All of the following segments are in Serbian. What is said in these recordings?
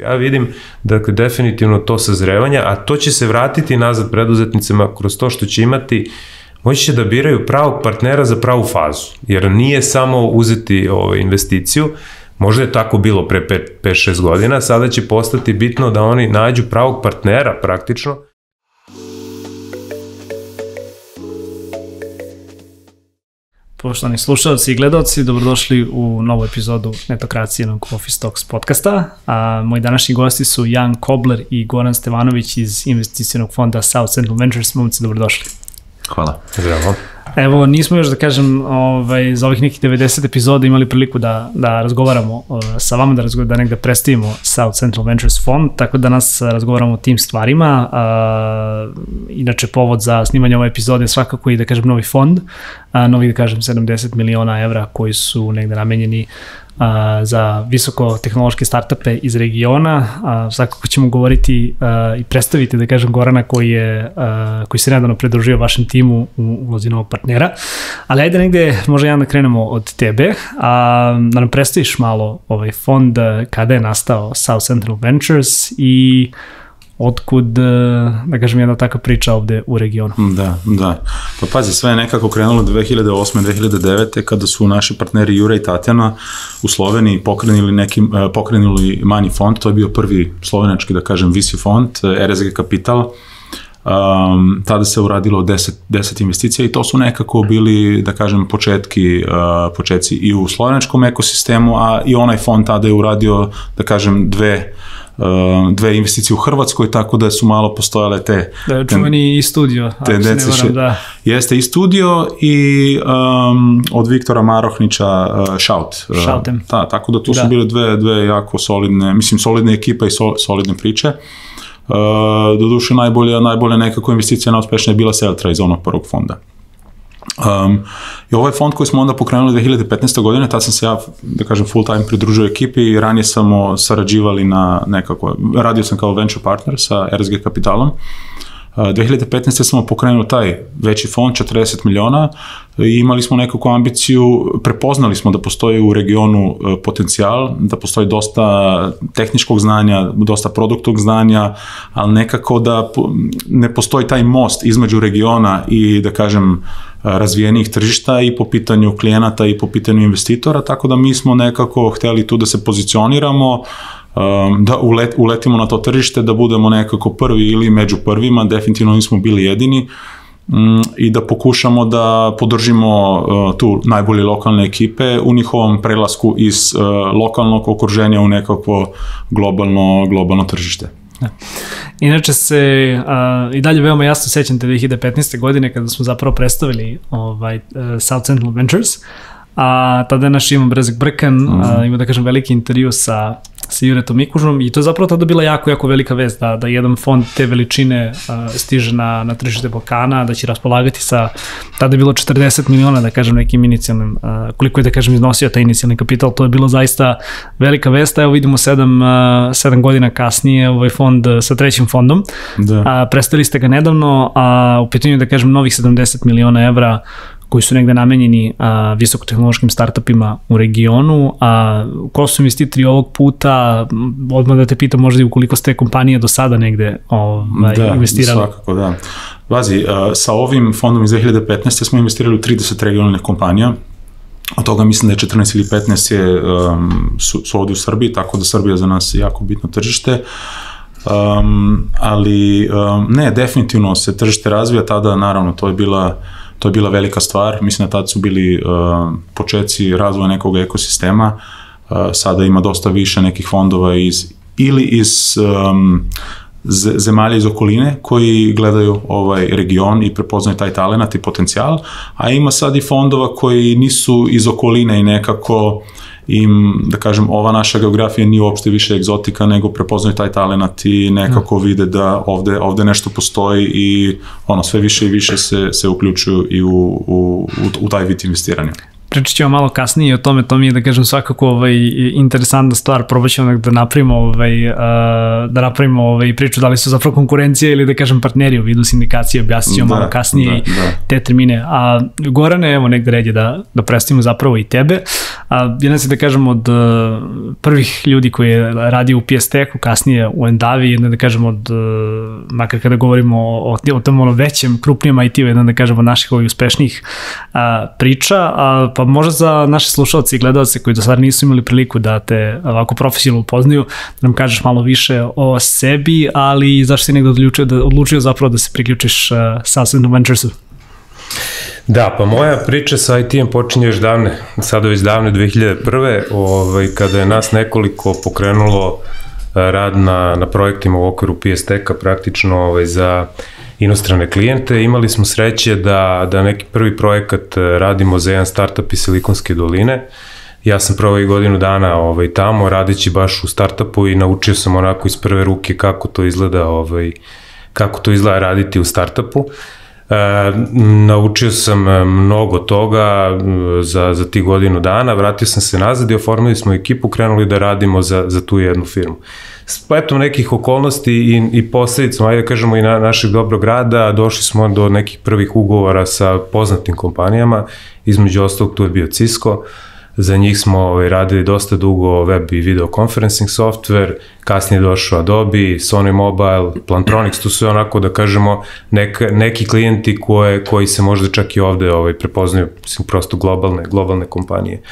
Ja vidim dakle, definitivno to sazrevanje, a to će se vratiti nazad preduzetnicima kroz to što će imati moći će da biraju pravog partnera za pravu fazu, jer nije samo uzeti ovaj, investiciju, možda je tako bilo pre 5-6 godina, sada će postati bitno da oni nađu pravog partnera praktično, Poštovani slušalci i gledalci, dobrodošli u novu epizodu Netokracijenog Office Talks podcasta. A, moji današnji gosti su Jan Kobler i Goran Stevanović iz investicijenog fonda South Central Ventures. Momci, dobrodošli. Hvala. Zdravo. Evo, nismo još da kažem ovaj, za ovih nekih 90 epizoda imali priliku da, da razgovaramo uh, sa vama, da, da negde predstavimo South Central Ventures Fund, tako da nas razgovaramo o tim stvarima. Uh, inače, povod za snimanje ove epizode je svakako i da kažem novi fond, uh, novi da kažem 70 miliona evra koji su negde namenjeni a, za visoko tehnološke startupe iz regiona. A, svakako ćemo govoriti a, i predstaviti, da kažem, Gorana koji, je, a, koji se nedavno pridružio vašem timu u ulozi novog partnera. Ali ajde negde, možda jedan da krenemo od tebe, a, da nam predstaviš malo ovaj fond, kada je nastao South Central Ventures i otkud, e, da kažem, jedna takva priča ovde u regionu. Da, da. Pa pazi, sve je nekako krenulo 2008. 2009. kada su naši partneri Jura i Tatjana u Sloveniji pokrenuli, neki, e, pokrenuli manji fond, to je bio prvi slovenački, da kažem, visi fond, e, RSG Capital, um, tada se uradilo 10, 10 investicija i to su nekako bili, da kažem, početki, uh, početci i u slovenačkom ekosistemu, a i onaj fond tada je uradio, da kažem, dve dve investicije u Hrvatskoj, tako da su malo postojale te... Da, čuveni i studio, tendencije. Varam, da. Jeste i studio i um, od Viktora Marohnića uh, Shout. Uh, Shoutem. Ta, tako da tu da. su bile dve, dve jako solidne, mislim solidne ekipa i sol, solidne priče. Uh, doduše najbolja, najbolja nekako investicija najuspešnija je bila Seltra iz onog prvog fonda. Um, I ovaj fond koji smo onda pokrenuli 2015. godine, tad sam se ja, da kažem, full time pridružio ekipi i ranije samo sarađivali na nekako, radio sam kao venture partner sa RSG Kapitalom. Uh, 2015. smo pokrenuli taj veći fond, 40 miliona, i imali smo nekakvu ambiciju, prepoznali smo da postoji u regionu uh, potencijal, da postoji dosta tehničkog znanja, dosta produktog znanja, ali nekako da ne postoji taj most između regiona i, da kažem, razvijenih tržišta i po pitanju klijenata i po pitanju investitora, tako da mi smo nekako hteli tu da se pozicioniramo, um, da ulet, uletimo na to tržište, da budemo nekako prvi ili među prvima, definitivno nismo bili jedini, mm, i da pokušamo da podržimo uh, tu najbolje lokalne ekipe u njihovom prelasku iz uh, lokalnog okruženja u nekakvo globalno, globalno tržište. Da. Inače se a, i dalje veoma jasno sećam te 2015. godine kada smo zapravo predstavili ovaj, uh, South Central Ventures, a tada je naš Ivan Brezak Brkan mm -hmm. a, ima da kažem veliki intervju sa sa Juretom Mikužom i to je zapravo tada bila jako, jako velika vest da, da jedan fond te veličine uh, stiže na, na tržište Balkana, da će raspolagati sa, tada je bilo 40 miliona, da kažem, nekim inicijalnim, uh, koliko je, da kažem, iznosio taj inicijalni kapital, to je bilo zaista velika vest, evo vidimo sedam, uh, sedam godina kasnije ovaj fond sa trećim fondom, da. Uh, predstavili ste ga nedavno, a u pitanju, da kažem, novih 70 miliona evra koji su negde namenjeni a, visokotehnološkim startupima u regionu, a ko su investitori ovog puta, odmah da te pitam možda i ukoliko ste kompanije do sada negde ovaj, da, investirali. Da, svakako, da. Vazi, a, sa ovim fondom iz 2015. smo investirali u 30 regionalnih kompanija, od toga mislim da je 14 ili 15 je, um, su, su ovde u Srbiji, tako da Srbija za nas je jako bitno tržište. Um, ali um, ne, definitivno se tržište razvija, tada naravno to je bila uh, to je bila velika stvar, mislim da tad su bili uh, početci razvoja nekog ekosistema, uh, sada ima dosta više nekih fondova iz, ili iz um, zemalja iz okoline koji gledaju ovaj region i prepoznaju taj talent i potencijal, a ima sad i fondova koji nisu iz okoline i nekako uh, im, da kažem, ova naša geografija nije uopšte više egzotika, nego prepoznaju taj talent i nekako mm. vide da ovde, ovde nešto postoji i ono, sve više i više se, se uključuju i u, u, u, u taj vid investiranja pričat ćemo malo kasnije o tome, to mi je da kažem svakako ovaj, interesantna stvar, probat ćemo da napravimo, ovaj, uh, da napravimo ovaj, priču da li su zapravo konkurencija ili da kažem partneri u vidu sindikacije, objasnit ćemo da, malo kasnije da, da. te termine. A Gorane, evo negde red je da, da predstavimo zapravo i tebe. A, jedan si da kažem od uh, prvih ljudi koji je radio u PS Techu, kasnije u Endavi, jedan da kažem od, uh, makar kada govorimo o, o tom ono većem, krupnijem IT-u, jedan da kažem od naših ovih uspešnijih a, priča, a, pa možda za naše slušalce i gledalce koji do sada nisu imali priliku da te ovako profesionalno upoznaju, da nam kažeš malo više o sebi, ali zašto si negde odlučio, da, odlučio zapravo da se priključiš uh, Southend Venturesu? Da, pa moja priča sa IT-em počinje još davne, sada već davne 2001. Ovaj, kada je nas nekoliko pokrenulo rad na, na projektima u okviru PSTK praktično ovaj, za inostrane klijente. Imali smo sreće da, da neki prvi projekat radimo za jedan startup iz Silikonske doline. Ja sam prvo i godinu dana ovaj, tamo radići baš u startupu i naučio sam onako iz prve ruke kako to izgleda ovaj, kako to izgleda raditi u startupu. Uh, E, naučio sam e, mnogo toga e, za, za ti godinu dana, vratio sam se nazad i oformili smo ekipu, krenuli da radimo za, za tu jednu firmu. Spletom nekih okolnosti i, i posledicom, ajde da kažemo i na našeg dobrog rada, došli smo do nekih prvih ugovora sa poznatim kompanijama, između ostalog tu je bio Cisco, uh, Za njih smo ovaj, radili dosta dugo web i video conferencing software, kasnije došao Adobe, Sony Mobile, Plantronics, tu su onako da kažemo nek, neki klijenti koje, koji se možda čak i ovde ovaj, prepoznaju, mislim, prosto globalne, globalne kompanije.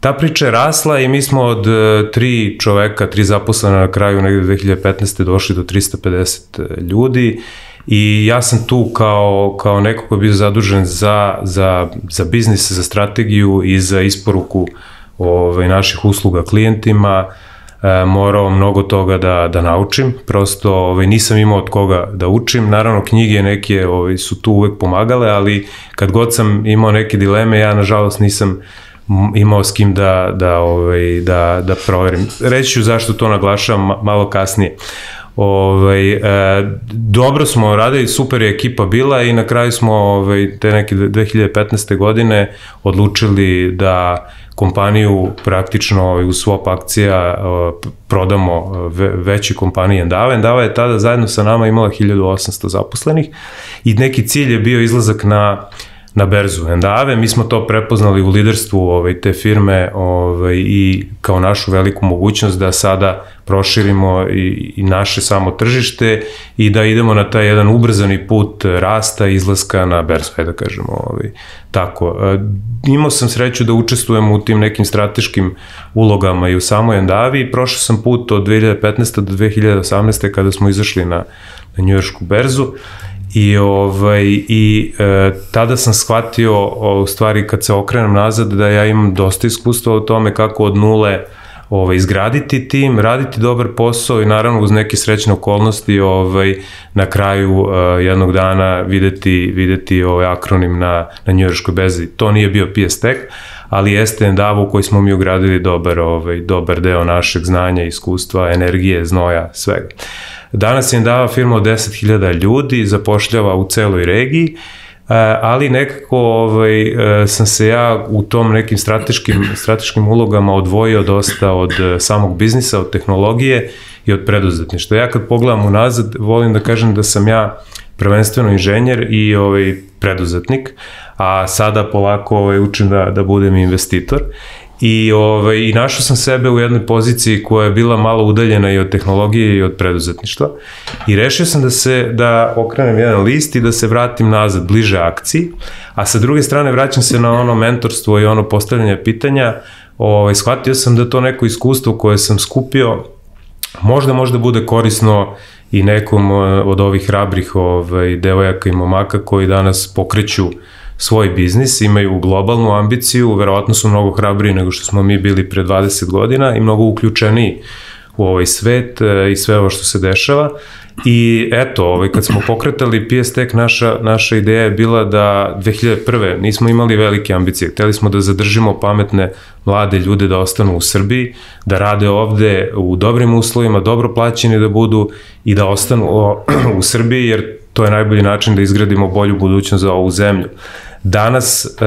Ta priča je rasla i mi smo od uh, tri čoveka, tri zaposlena na kraju negde 2015. došli do 350 ljudi i ja sam tu kao, kao neko ko je bio zadužen za, za, za biznis, za strategiju i za isporuku ovaj, naših usluga klijentima, e, morao mnogo toga da, da naučim, prosto ovaj, nisam imao od koga da učim, naravno knjige neke ovaj, su tu uvek pomagale, ali kad god sam imao neke dileme, ja nažalost nisam imao s kim da, da, ovaj, da, da proverim. Reći ću zašto to naglašavam malo kasnije. Ovaj, e, dobro smo radili, super je ekipa bila i na kraju smo ovaj, te neke 2015. godine odlučili da kompaniju praktično ovaj, u swap akcija uh, prodamo ve, veći kompaniji Endava. Endava je tada zajedno sa nama imala 1800 zaposlenih i neki cilj je bio izlazak na uh, na berzu Endave. Mi smo to prepoznali u liderstvu ovaj, te firme ovaj, i kao našu veliku mogućnost da sada proširimo i, i naše samo tržište i da idemo na taj jedan ubrzani put rasta i izlaska na berzu, da kažemo ovaj, tako. E, imao sam sreću da učestvujem u tim nekim strateškim ulogama i u samoj Endavi prošao sam put od 2015. do 2018. kada smo izašli na, na njujoršku berzu I, ovaj, i e, tada sam shvatio, o, u stvari kad se okrenem nazad, da ja imam dosta iskustva o tome kako od nule ovaj, izgraditi tim, raditi dobar posao i naravno uz neke srećne okolnosti ovaj, na kraju uh, jednog dana videti, videti ovaj akronim na, na njujorskoj bezi. To nije bio PS Tech, ali jeste Endavu koji smo mi ugradili dobar, ovaj, dobar deo našeg znanja, iskustva, energije, znoja, svega. Danas je Endava firma od 10.000 ljudi, zapošljava u celoj regiji, e, ali nekako ovaj, e, sam se ja u tom nekim strateškim, strateškim ulogama odvojio dosta od e, samog biznisa, od tehnologije i od preduzetništva. Ja kad pogledam unazad, volim da kažem da sam ja prvenstveno inženjer i ovaj, preduzetnik, a sada polako ovaj, učim da, da budem investitor I, ovaj, I našao sam sebe u jednoj poziciji koja je bila malo udaljena i od tehnologije i od preduzetništva. I rešio sam da se, da okrenem jedan list i da se vratim nazad, bliže akciji. A sa druge strane vraćam se na ono mentorstvo i ono postavljanje pitanja. Ovaj, shvatio sam da to neko iskustvo koje sam skupio možda možda bude korisno i nekom eh, od ovih hrabrih ovaj, devojaka i momaka koji danas pokreću uh, svoj biznis, imaju globalnu ambiciju, verovatno su mnogo hrabriji nego što smo mi bili pre 20 godina i mnogo uključeniji u ovaj svet e, i sve ovo što se dešava. I eto, ovaj, kad smo pokretali PS Tech, naša, naša ideja je bila da 2001. nismo imali velike ambicije. Hteli smo da zadržimo pametne mlade ljude da ostanu u Srbiji, da rade ovde u dobrim uslovima, dobro plaćeni da budu i da ostanu u Srbiji, jer to je najbolji način da izgradimo bolju budućnost za ovu zemlju. Danas e,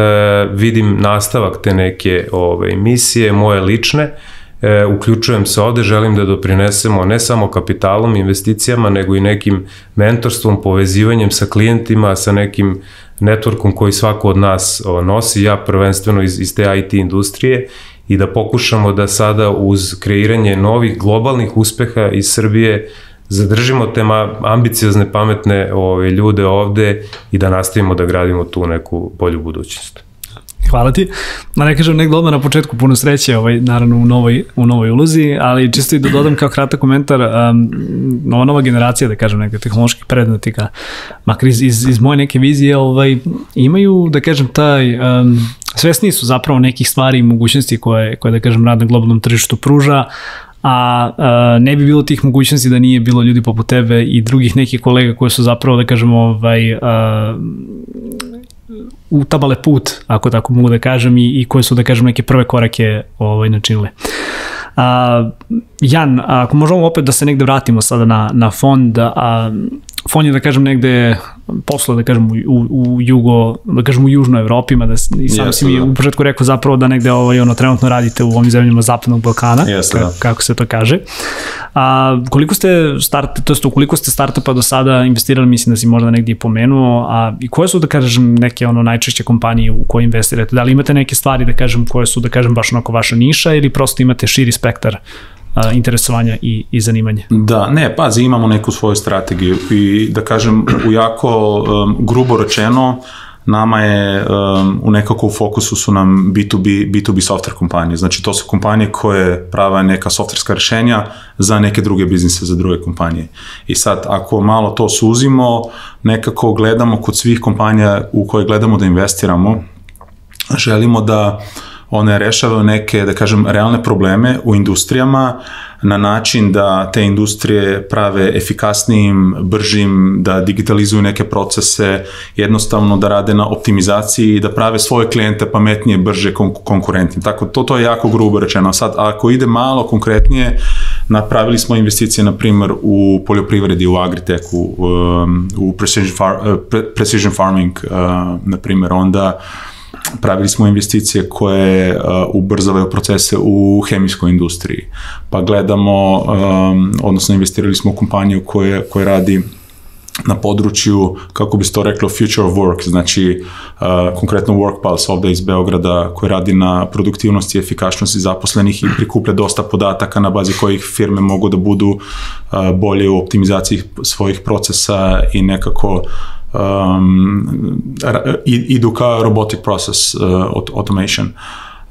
vidim nastavak te neke ove, misije, moje lične, e, uključujem se ovde, želim da doprinesemo ne samo kapitalom, investicijama, nego i nekim mentorstvom, povezivanjem sa klijentima, sa nekim networkom koji svako od nas o, nosi, ja prvenstveno iz, iz te IT industrije i da pokušamo da sada uz kreiranje novih globalnih uspeha iz Srbije zadržimo te ambiciozne, pametne ove, ljude ovde i da nastavimo da gradimo tu neku bolju budućnost. Hvala ti. Ma ne kažem negdje odmah na početku puno sreće, ovaj, naravno u novoj, u novoj ulozi, ali čisto i da dodam kao kratak komentar, um, nova nova generacija, da kažem, neka tehnoloških predmetnika, makar iz, iz, iz moje neke vizije, ovaj, imaju, da kažem, taj, um, svesni su zapravo nekih stvari i mogućnosti koje, koje da kažem, rad na globalnom tržištu pruža, a, a ne bi bilo tih mogućnosti da nije bilo ljudi poput tebe i drugih nekih kolega koji su zapravo, da kažemo, ovaj, a, utabale put, ako tako mogu da kažem, i, i koje su, da kažem, neke prve korake ovaj, načinile. A, Jan, ako možemo opet da se negde vratimo sada na, na fond, a, fond je, da kažem, negde posle, da kažem, u, u jugo, da kažem, u južnoj Evropi, da i sam si mi da. u početku rekao zapravo da negde ovaj, ono, trenutno radite u ovim zemljama Zapadnog Balkana, Jeste, da. kako se to kaže. A, koliko ste start, to jest koliko ste startupa do sada investirali, mislim da si možda negdje i pomenuo, a i koje su, da kažem, neke ono najčešće kompanije u koje investirate? Da li imate neke stvari, da kažem, koje su, da kažem, baš onako vaša niša ili prosto imate širi spektar a, interesovanja i, i zanimanja. Da, ne, pazi, imamo neku svoju strategiju i da kažem, u jako um, grubo rečeno, nama je um, u nekako u fokusu su nam B2B, B2B software kompanije. Znači to su kompanije koje prava neka softverska rešenja za neke druge biznise, za druge kompanije. I sad, ako malo to suzimo, nekako gledamo kod svih kompanija u koje gledamo da investiramo, želimo da uh, one rešavaju neke, da kažem, realne probleme u industrijama na način da te industrije prave efikasnijim, bržim, da digitalizuju neke procese, jednostavno da rade na optimizaciji i da prave svoje klijente pametnije, brže, kon konkurentnije. Tako, to, to je jako grubo rečeno. Sad, ako ide malo konkretnije, napravili smo investicije, na primer, u poljoprivredi, u agriteku, u, um, u precision, far, precision farming, uh, na primer, onda pravili smo investicije koje uh, ubrzavaju procese u hemijskoj industriji. Pa gledamo, um, odnosno investirali smo u kompaniju koje, koje radi na području, kako bi se to reklo, future of work, znači uh, konkretno Workpulse ovde iz Beograda koji radi na produktivnosti i efikasnosti zaposlenih i prikuplja dosta podataka na bazi kojih firme mogu da budu uh, bolje u optimizaciji svojih procesa i nekako um, idu ka robotic process uh, automation.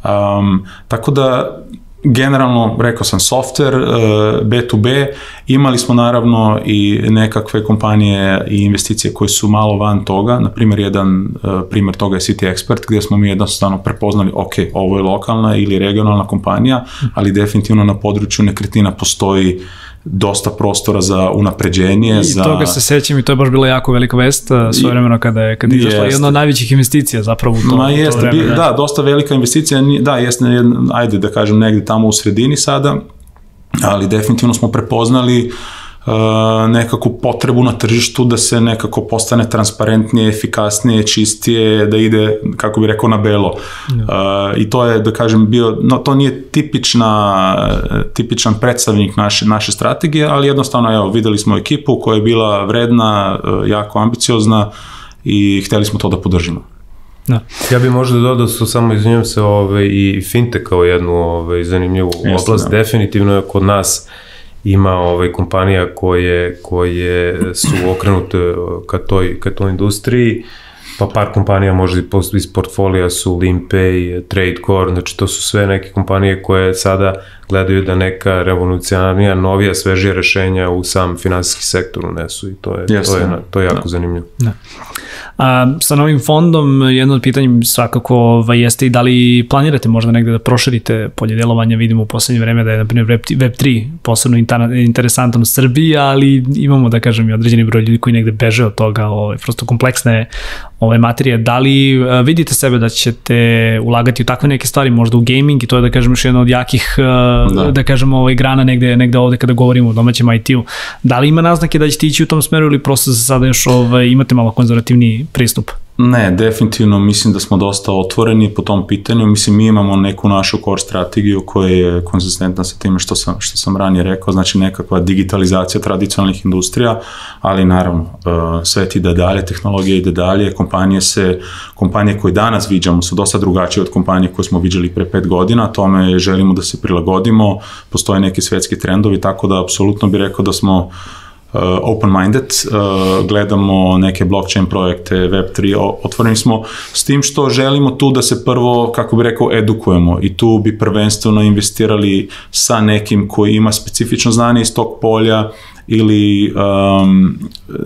Um, tako da generalno, rekao sam, software, uh, B2B, imali smo naravno i nekakve kompanije i investicije koje su malo van toga, na primjer jedan uh, primjer toga je City Expert, gdje smo mi jednostavno prepoznali, ok, ovo je lokalna ili regionalna kompanija, ali definitivno na području nekretina postoji dosta prostora za unapređenje. I za... toga se sećam i to je baš bila jako velika vest svoje vremeno kada je, kada je izašla jedna od najvećih investicija zapravo u to, Ma jeste, to vreme. Da, dosta velika investicija, da, jeste, ajde da kažem negde tamo u sredini sada, ali definitivno smo prepoznali uh, nekakvu potrebu na tržištu da se nekako postane transparentnije, efikasnije, čistije, da ide, kako bi rekao, na belo. Ja. Uh, I to je, da kažem, bio, no, to nije tipična, tipičan predstavnik naše, naše strategije, ali jednostavno, evo, videli smo ekipu koja je bila vredna, jako ambiciozna i hteli smo to da podržimo. Da. Ja bih možda dodao su samo izvinjam se ove, i fintech kao jednu ove, zanimljivu Jeste, oblast. Da. Definitivno je kod nas uh, ima ovaj kompanija koje koje su okrenute ka toj ka toj industriji pa par kompanija možda iz portfolija su Limpay, Tradecore, znači to su sve neke kompanije koje sada gledaju da neka revolucionarnija, novija, svežija rešenja u sam finansijski sektor unesu i to je, yes, to je, to je jako da. zanimljivo. Da. A, sa novim fondom jedno od pitanja svakako ovaj, jeste i da li planirate možda negde da proširite polje delovanja, vidimo u poslednje vreme da je na primjer Web3 posebno interesantan u Srbiji, ali imamo da kažem i određeni broj ljudi koji negde beže od toga, ovaj, prosto kompleksne ove materije. Da li vidite sebe da ćete ulagati u takve neke stvari, možda u gaming i to je da kažem još jedna od jakih da, da kažemo ovaj, grana negde, negde ovde kada govorimo o domaćem IT-u. Da li ima naznake da ćete ići u tom smeru ili prosto za sada još ovaj, imate malo konzervativni pristup? Ne, definitivno mislim da smo dosta otvoreni po tom pitanju. Mislim, mi imamo neku našu core strategiju koja je konzistentna sa time što sam, što sam ranije rekao, znači nekakva digitalizacija tradicionalnih industrija, ali naravno, uh, svet ide dalje, tehnologija ide dalje, kompanije se, kompanije koje danas viđamo su dosta drugačije od kompanije koje smo viđali pre pet godina, tome želimo da se prilagodimo, postoje neki svetski trendovi, tako da apsolutno bih rekao da smo open-minded, uh, gledamo neke blockchain projekte, Web3, otvoreni smo s tim što želimo tu da se prvo, kako bi rekao, edukujemo i tu bi prvenstveno investirali sa nekim koji ima specifično znanje iz tog polja ili um,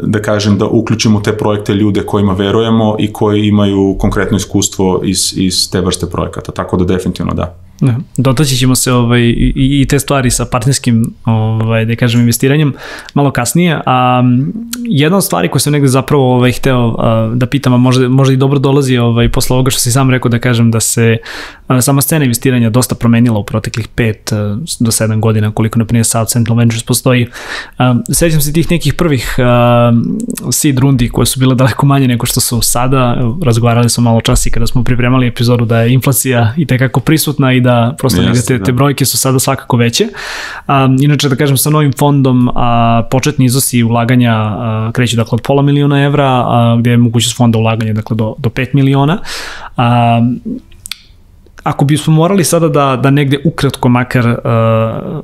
da kažem da uključimo te projekte ljude kojima verujemo i koji imaju konkretno iskustvo iz, iz te vrste projekata, tako da definitivno da. Da, dotaći ćemo se ovaj, i, i te stvari sa partnerskim ovaj, da kažem, investiranjem malo kasnije, a jedna od stvari koje sam negde zapravo ovaj, hteo a, da pitam, a možda, možda i dobro dolazi ovaj, posle ovoga što si sam rekao da kažem da se a, sama scena investiranja dosta promenila u proteklih 5 do 7 godina koliko na primjer South Central Ventures postoji. A, sećam se tih nekih prvih a, seed rundi koje su bile daleko manje nego što su sada, razgovarali smo malo čas i kada smo pripremali epizodu da je inflacija i tekako prisutna i da da prosto Jeste, te, te da. brojke su sada svakako veće. A, inače, da kažem, sa novim fondom a, početni iznosi ulaganja a, kreću dakle od pola miliona evra, a, gde je mogućnost fonda ulaganja dakle do, do 5 miliona. A, ako bismo morali sada da, da negde ukratko makar uh,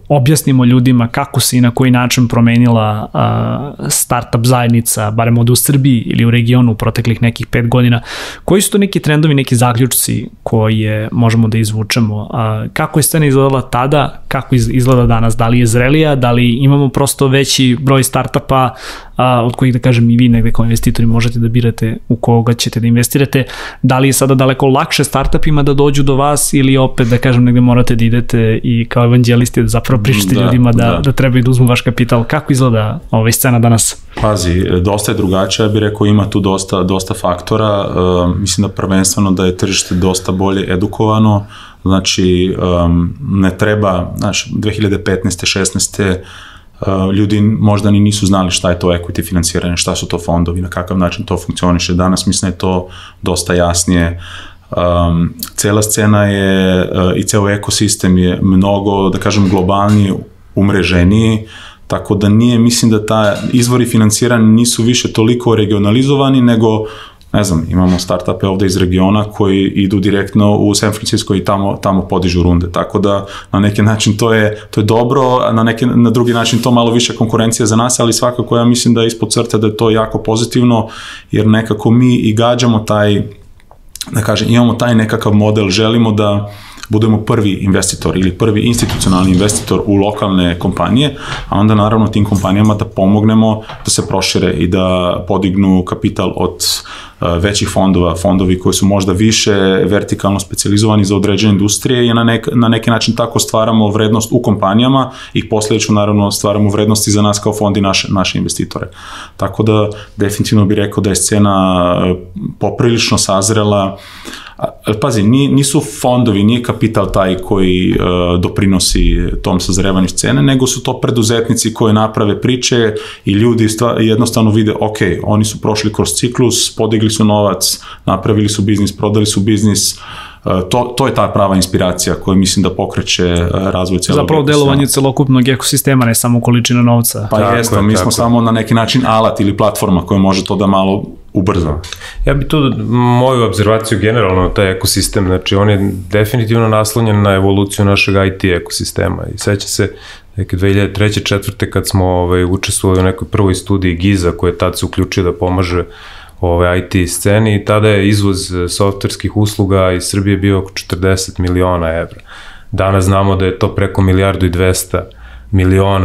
objasnimo ljudima kako se i na koji način promenila uh, startup zajednica, barem od u Srbiji ili u regionu u proteklih nekih pet godina, koji su to neki trendovi, neki zaključci koje možemo da izvučemo? Uh, kako je scena izgledala tada, kako izgleda danas? Da li je zrelija, da li imamo prosto veći broj startupa a, od kojih da kažem i vi negde kao investitori možete da birate u koga ćete da investirate, da li je sada daleko lakše startupima da dođu do vas ili opet da kažem negde morate da idete i kao evanđelisti da zapravo pričate da, ljudima da, da. da trebaju da uzmu vaš kapital. Kako izgleda ovaj scena danas? Pazi, dosta je drugačija, ja bih rekao ima tu dosta, dosta faktora, uh, mislim da prvenstveno da je tržište dosta bolje edukovano, znači um, ne treba, znaš, 2015. 16 ljudi možda ni nisu znali šta je to equity financiranje, šta su to fondovi, na kakav način to funkcioniše. Danas mislim da je to dosta jasnije. Um, cela scena je uh, i ceo ekosistem je mnogo, da kažem, globalniji, umreženiji, tako da nije, mislim da ta izvori financiranja nisu više toliko regionalizovani, nego ne znam, imamo startupe ovde iz regiona koji idu direktno u San Francisco i tamo, tamo podižu runde, tako da na neki način to je, to je dobro, a na, neki, na drugi način to malo više konkurencija za nas, ali svakako ja mislim da je ispod crte da je to jako pozitivno, jer nekako mi i gađamo taj, da kažem, imamo taj nekakav model, želimo da budemo prvi investitor ili prvi institucionalni investitor u lokalne kompanije, a onda naravno tim kompanijama da pomognemo da se prošire i da podignu kapital od većih fondova, fondovi koji su možda više vertikalno specializovani za određene industrije i na, nek, na neki način tako stvaramo vrednost u kompanijama i posledično naravno stvaramo vrednosti za nas kao fond i naše, naše investitore. Tako da definitivno bih rekao da je scena poprilično sazrela pazi, nisu fondovi, nije kapital taj koji uh, doprinosi tom sazrevanju scene, nego su to preduzetnici koji naprave priče i ljudi jednostavno vide, ok, oni su prošli kroz ciklus, podigli su novac, napravili su biznis, prodali su biznis, to, to je ta prava inspiracija koja mislim da pokreće razvoj celog Zapravo delovanje celokupnog ekosistema, ne samo količina novca. Pa tako jeste, mi smo samo na neki način alat ili platforma koja može to da malo ubrza. Ja bi tu moju observaciju generalno na taj ekosistem, znači on je definitivno naslonjen na evoluciju našeg IT ekosistema i seća se neke 2003. četvrte kad smo ovaj, učestvovali u nekoj prvoj studiji Giza koja je tad se uključio da pomaže ove IT sceni i tada je izvoz softverskih usluga iz Srbije bio oko 40 miliona evra. Danas znamo da je to preko milijardu i 200 miliona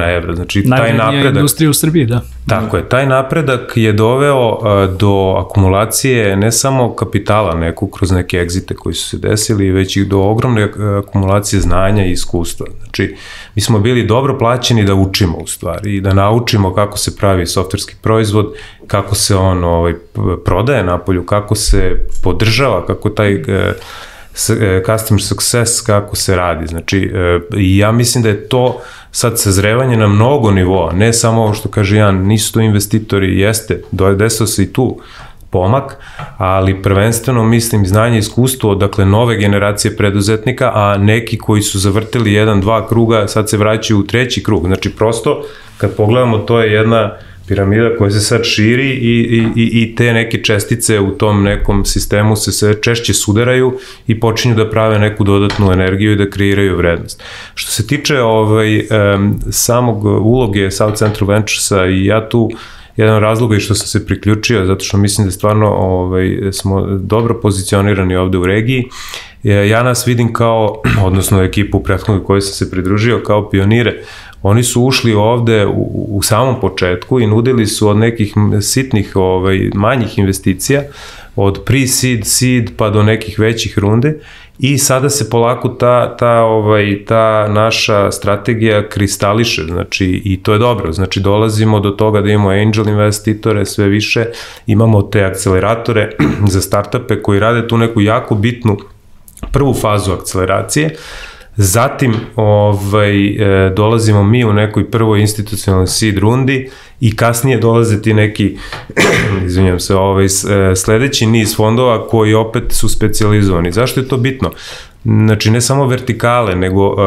evra. Znači, taj napredak... industrija u Srbiji, da. Tako je. Taj napredak je doveo uh, do akumulacije ne samo kapitala neku kroz neke egzite koji su se desili, već i do ogromne akumulacije znanja i iskustva. Znači, mi smo bili dobro plaćeni da učimo u stvari i da naučimo kako se pravi softverski proizvod, kako se on ovaj, prodaje napolju, kako se podržava, kako taj uh, customer success kako se radi. Znači, ja mislim da je to sad sazrevanje na mnogo nivoa, ne samo ovo što kaže Jan, nisu to investitori, jeste, desao se i tu pomak, ali prvenstveno mislim znanje i iskustvo, dakle nove generacije preduzetnika, a neki koji su zavrtili jedan, dva kruga, sad se vraćaju u treći krug. Znači prosto, kad pogledamo, to je jedna piramida koja se sad širi i, i, i te neke čestice u tom nekom sistemu se sve češće sudaraju i počinju da prave neku dodatnu energiju i da kreiraju vrednost. Što se tiče ovaj, um, samog uloge South Central Venturesa i ja tu jedan razlog je što sam se priključio, zato što mislim da stvarno ovaj, smo dobro pozicionirani ovde u regiji. Ja nas vidim kao, odnosno ekipu u prethodnoj kojoj sam se pridružio, kao pionire Oni su ušli ovde u, u samom početku i nudili su od nekih sitnih, ovaj, manjih investicija, od pre-seed, seed pa do nekih većih runde. I sada se polako ta, ta, ovaj, ta naša strategija kristališe, znači i to je dobro, znači dolazimo do toga da imamo angel investitore sve više, imamo te akceleratore za startupe koji rade tu neku jako bitnu prvu fazu akceleracije, Zatim ovaj, e, dolazimo mi u nekoj prvoj institucionalnoj seed rundi i kasnije dolaze ti neki, izvinjam se, ovaj, e, sledeći niz fondova koji opet su specializovani. Zašto je to bitno? Znači, ne samo vertikale, nego uh,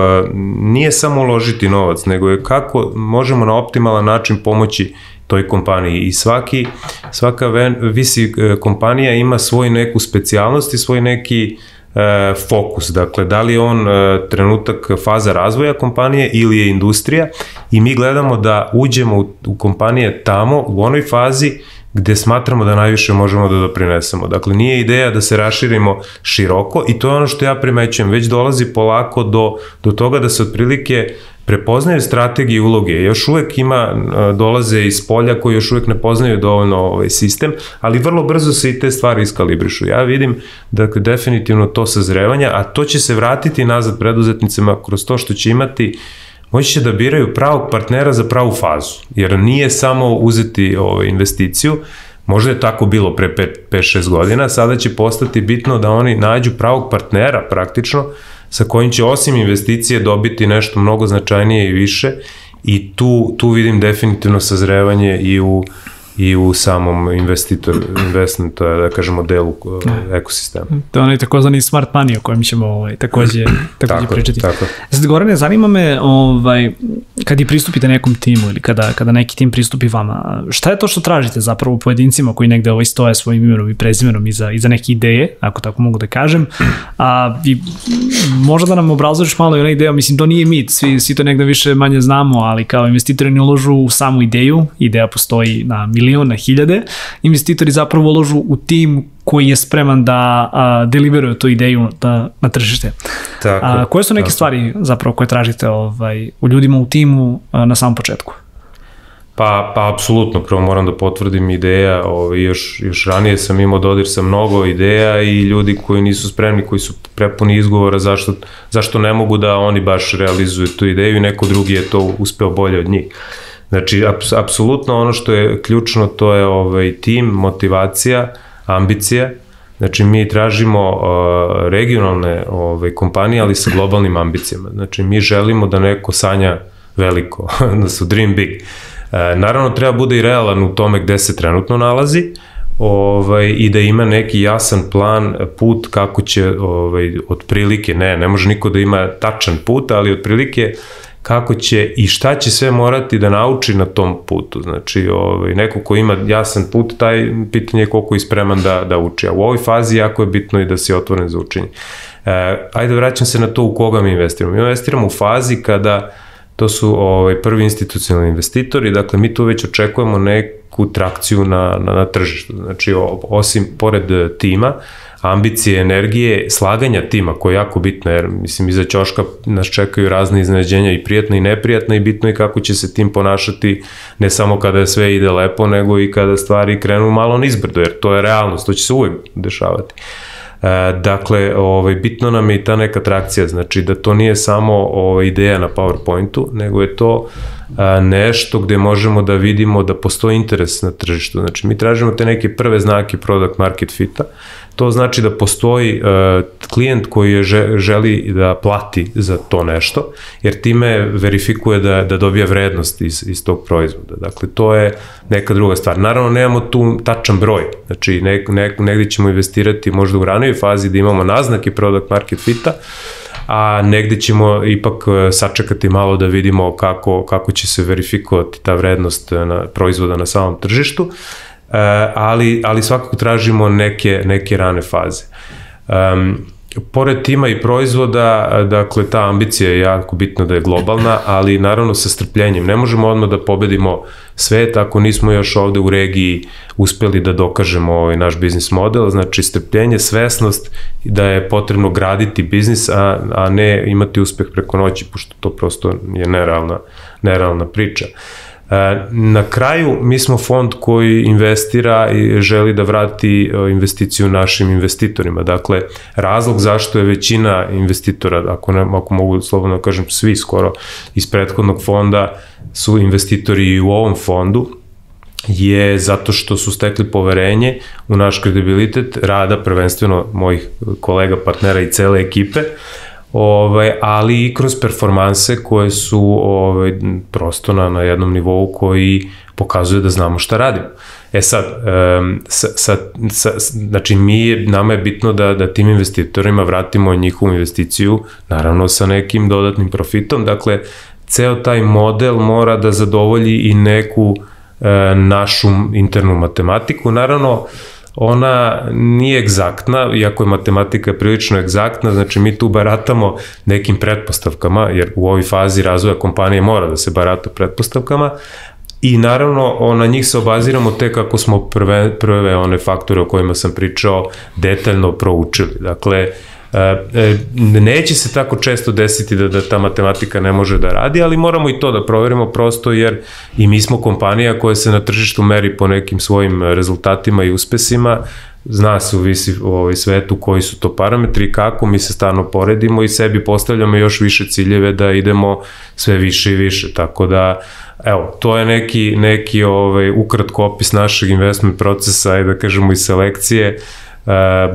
nije samo uložiti novac, nego je kako možemo na optimalan način pomoći toj kompaniji i svaki, svaka visi kompanija ima svoj neku specijalnost i svoj neki uh, e, fokus, dakle da li je on e, trenutak faza razvoja kompanije ili je industrija? I mi gledamo da uđemo u, u kompanije tamo u onoj fazi gde smatramo da najviše možemo da doprinesemo. Dakle, nije ideja da se raširimo široko i to je ono što ja primećujem, već dolazi polako do, do toga da se otprilike uh, prepoznaju strategije i uloge. Još uvek ima, dolaze iz polja koji još uvek ne poznaju dovoljno ovaj sistem, ali vrlo brzo se i te stvari iskalibrišu. Ja vidim dakle, definitivno to sazrevanja, a to će se vratiti nazad preduzetnicama kroz to što će imati moći će da biraju pravog partnera za pravu fazu, jer nije samo uzeti ovaj, investiciju, možda je tako bilo pre 5-6 godina, sada će postati bitno da oni nađu pravog partnera praktično, sa kojim će osim investicije dobiti nešto mnogo značajnije i više i tu, tu vidim definitivno sazrevanje i u i u samom investitor, investment, da kažemo, delu da. ekosistema. To je onaj takozvani smart money o kojem ćemo ovaj, takođe, takođe tako, pričati. Tako. Sad, Gorane, zanima me, ovaj, kad i pristupite nekom timu ili kada, kada neki tim pristupi vama, šta je to što tražite zapravo pojedincima koji negde ovaj stoje svojim imenom i prezimenom iza, iza neke ideje, ako tako mogu da kažem, a i možda da nam obrazložiš malo i ona ideja, mislim, to nije mit, svi, svi to negde više manje znamo, ali kao investitori ne uložu u samu ideju, ideja postoji na miliona, hiljade, investitori zapravo uložu u tim koji je spreman da a, deliveruje tu ideju da, na tržište. Tako, a, koje su neke tako. stvari zapravo koje tražite ovaj, u ljudima u timu a, na samom početku? Pa, pa apsolutno, prvo moram da potvrdim ideja, ovaj, još, još ranije sam imao dodir sa mnogo ideja i ljudi koji nisu spremni, koji su prepuni izgovora zašto, zašto ne mogu da oni baš realizuju tu ideju i neko drugi je to uspeo bolje od njih. Znači, aps, apsolutno ono što je ključno to je ovaj, tim, motivacija, ambicija, Znači, mi tražimo uh, regionalne ovaj, kompanije, ali sa globalnim ambicijama. Znači, mi želimo da neko sanja veliko, da su dream big. Uh, naravno, treba bude i realan u tome gde se trenutno nalazi, ovaj, i da ima neki jasan plan, put kako će ovaj, otprilike, ne, ne može niko da ima tačan put, ali otprilike kako će i šta će sve morati da nauči na tom putu. Znači, ovaj, neko ko ima jasan put, taj pitanje je koliko je spreman da, da uči. A u ovoj fazi jako je bitno i da si otvoren za učenje. E, ajde, vraćam se na to u koga mi investiramo. Mi investiramo u fazi kada to su ovaj, prvi institucionalni investitori, dakle mi tu već očekujemo neku trakciju na, na, na tržištu. Znači, osim, pored tima, ambicije, energije, slaganja tima koja je jako bitna, jer mislim iza ćoška nas čekaju razne iznenađenja i prijatne i neprijatne i bitno je kako će se tim ponašati ne samo kada sve ide lepo, nego i kada stvari krenu malo nizbrdo, jer to je realnost, to će se uvek dešavati. E, dakle, ovaj, bitno nam je i ta neka trakcija, znači da to nije samo ovaj, ideja na PowerPointu, nego je to nešto gde možemo da vidimo da postoji interes na tržištu. Znači, mi tražimo te neke prve znake product market fita, to znači da postoji uh, klijent koji je želi da plati za to nešto, jer time verifikuje da, da dobija vrednost iz, iz tog proizvoda. Dakle, to je neka druga stvar. Naravno, nemamo tu tačan broj, znači ne, ne, negde ćemo investirati možda u ranoj fazi da imamo naznake product market fita, a negde ćemo ipak e, sačekati malo da vidimo kako, kako će se verifikovati ta vrednost e, na, proizvoda na samom tržištu, e, ali, ali svakako tražimo neke, neke rane faze. Um, pored tima i proizvoda, dakle, ta ambicija je jako bitno da je globalna, ali naravno sa strpljenjem. Ne možemo odmah da pobedimo svet ako nismo još ovde u regiji uspeli da dokažemo ovaj naš biznis model, znači strpljenje, svesnost da je potrebno graditi biznis, a, a ne imati uspeh preko noći, pošto to prosto je nerealna, nerealna priča. Uh, na kraju, mi smo fond koji investira i želi da vrati e, investiciju našim investitorima. Dakle, razlog zašto je većina investitora, ako, ne, ako mogu slobodno da kažem svi skoro iz prethodnog fonda, su investitori i u ovom fondu, je zato što su stekli poverenje u naš kredibilitet rada prvenstveno mojih kolega, partnera i cele ekipe, ovaj, ali i kroz performanse koje su ovaj, prosto na, na jednom nivou koji pokazuje da znamo šta radimo. E sad, um, sa, sa, sa, znači mi, nama je bitno da, da tim investitorima vratimo njihovu investiciju, naravno sa nekim dodatnim profitom, dakle, ceo taj model mora da zadovolji i neku e, našu internu matematiku, naravno, ona nije egzaktna, iako je matematika prilično egzaktna, znači mi tu baratamo nekim pretpostavkama, jer u ovoj fazi razvoja kompanije mora da se barata pretpostavkama, I naravno, na njih se obaziramo te kako smo prve, prve one faktore o kojima sam pričao detaljno proučili. Dakle, E, neće se tako često desiti da, da ta matematika ne može da radi, ali moramo i to da proverimo prosto jer i mi smo kompanija koja se na tržištu meri po nekim svojim rezultatima i uspesima, zna se u visi u ovoj svetu koji su to parametri kako mi se stano poredimo i sebi postavljamo još više ciljeve da idemo sve više i više, tako da evo, to je neki, neki ovaj, ukratko opis našeg investment procesa i da kažemo i selekcije, E,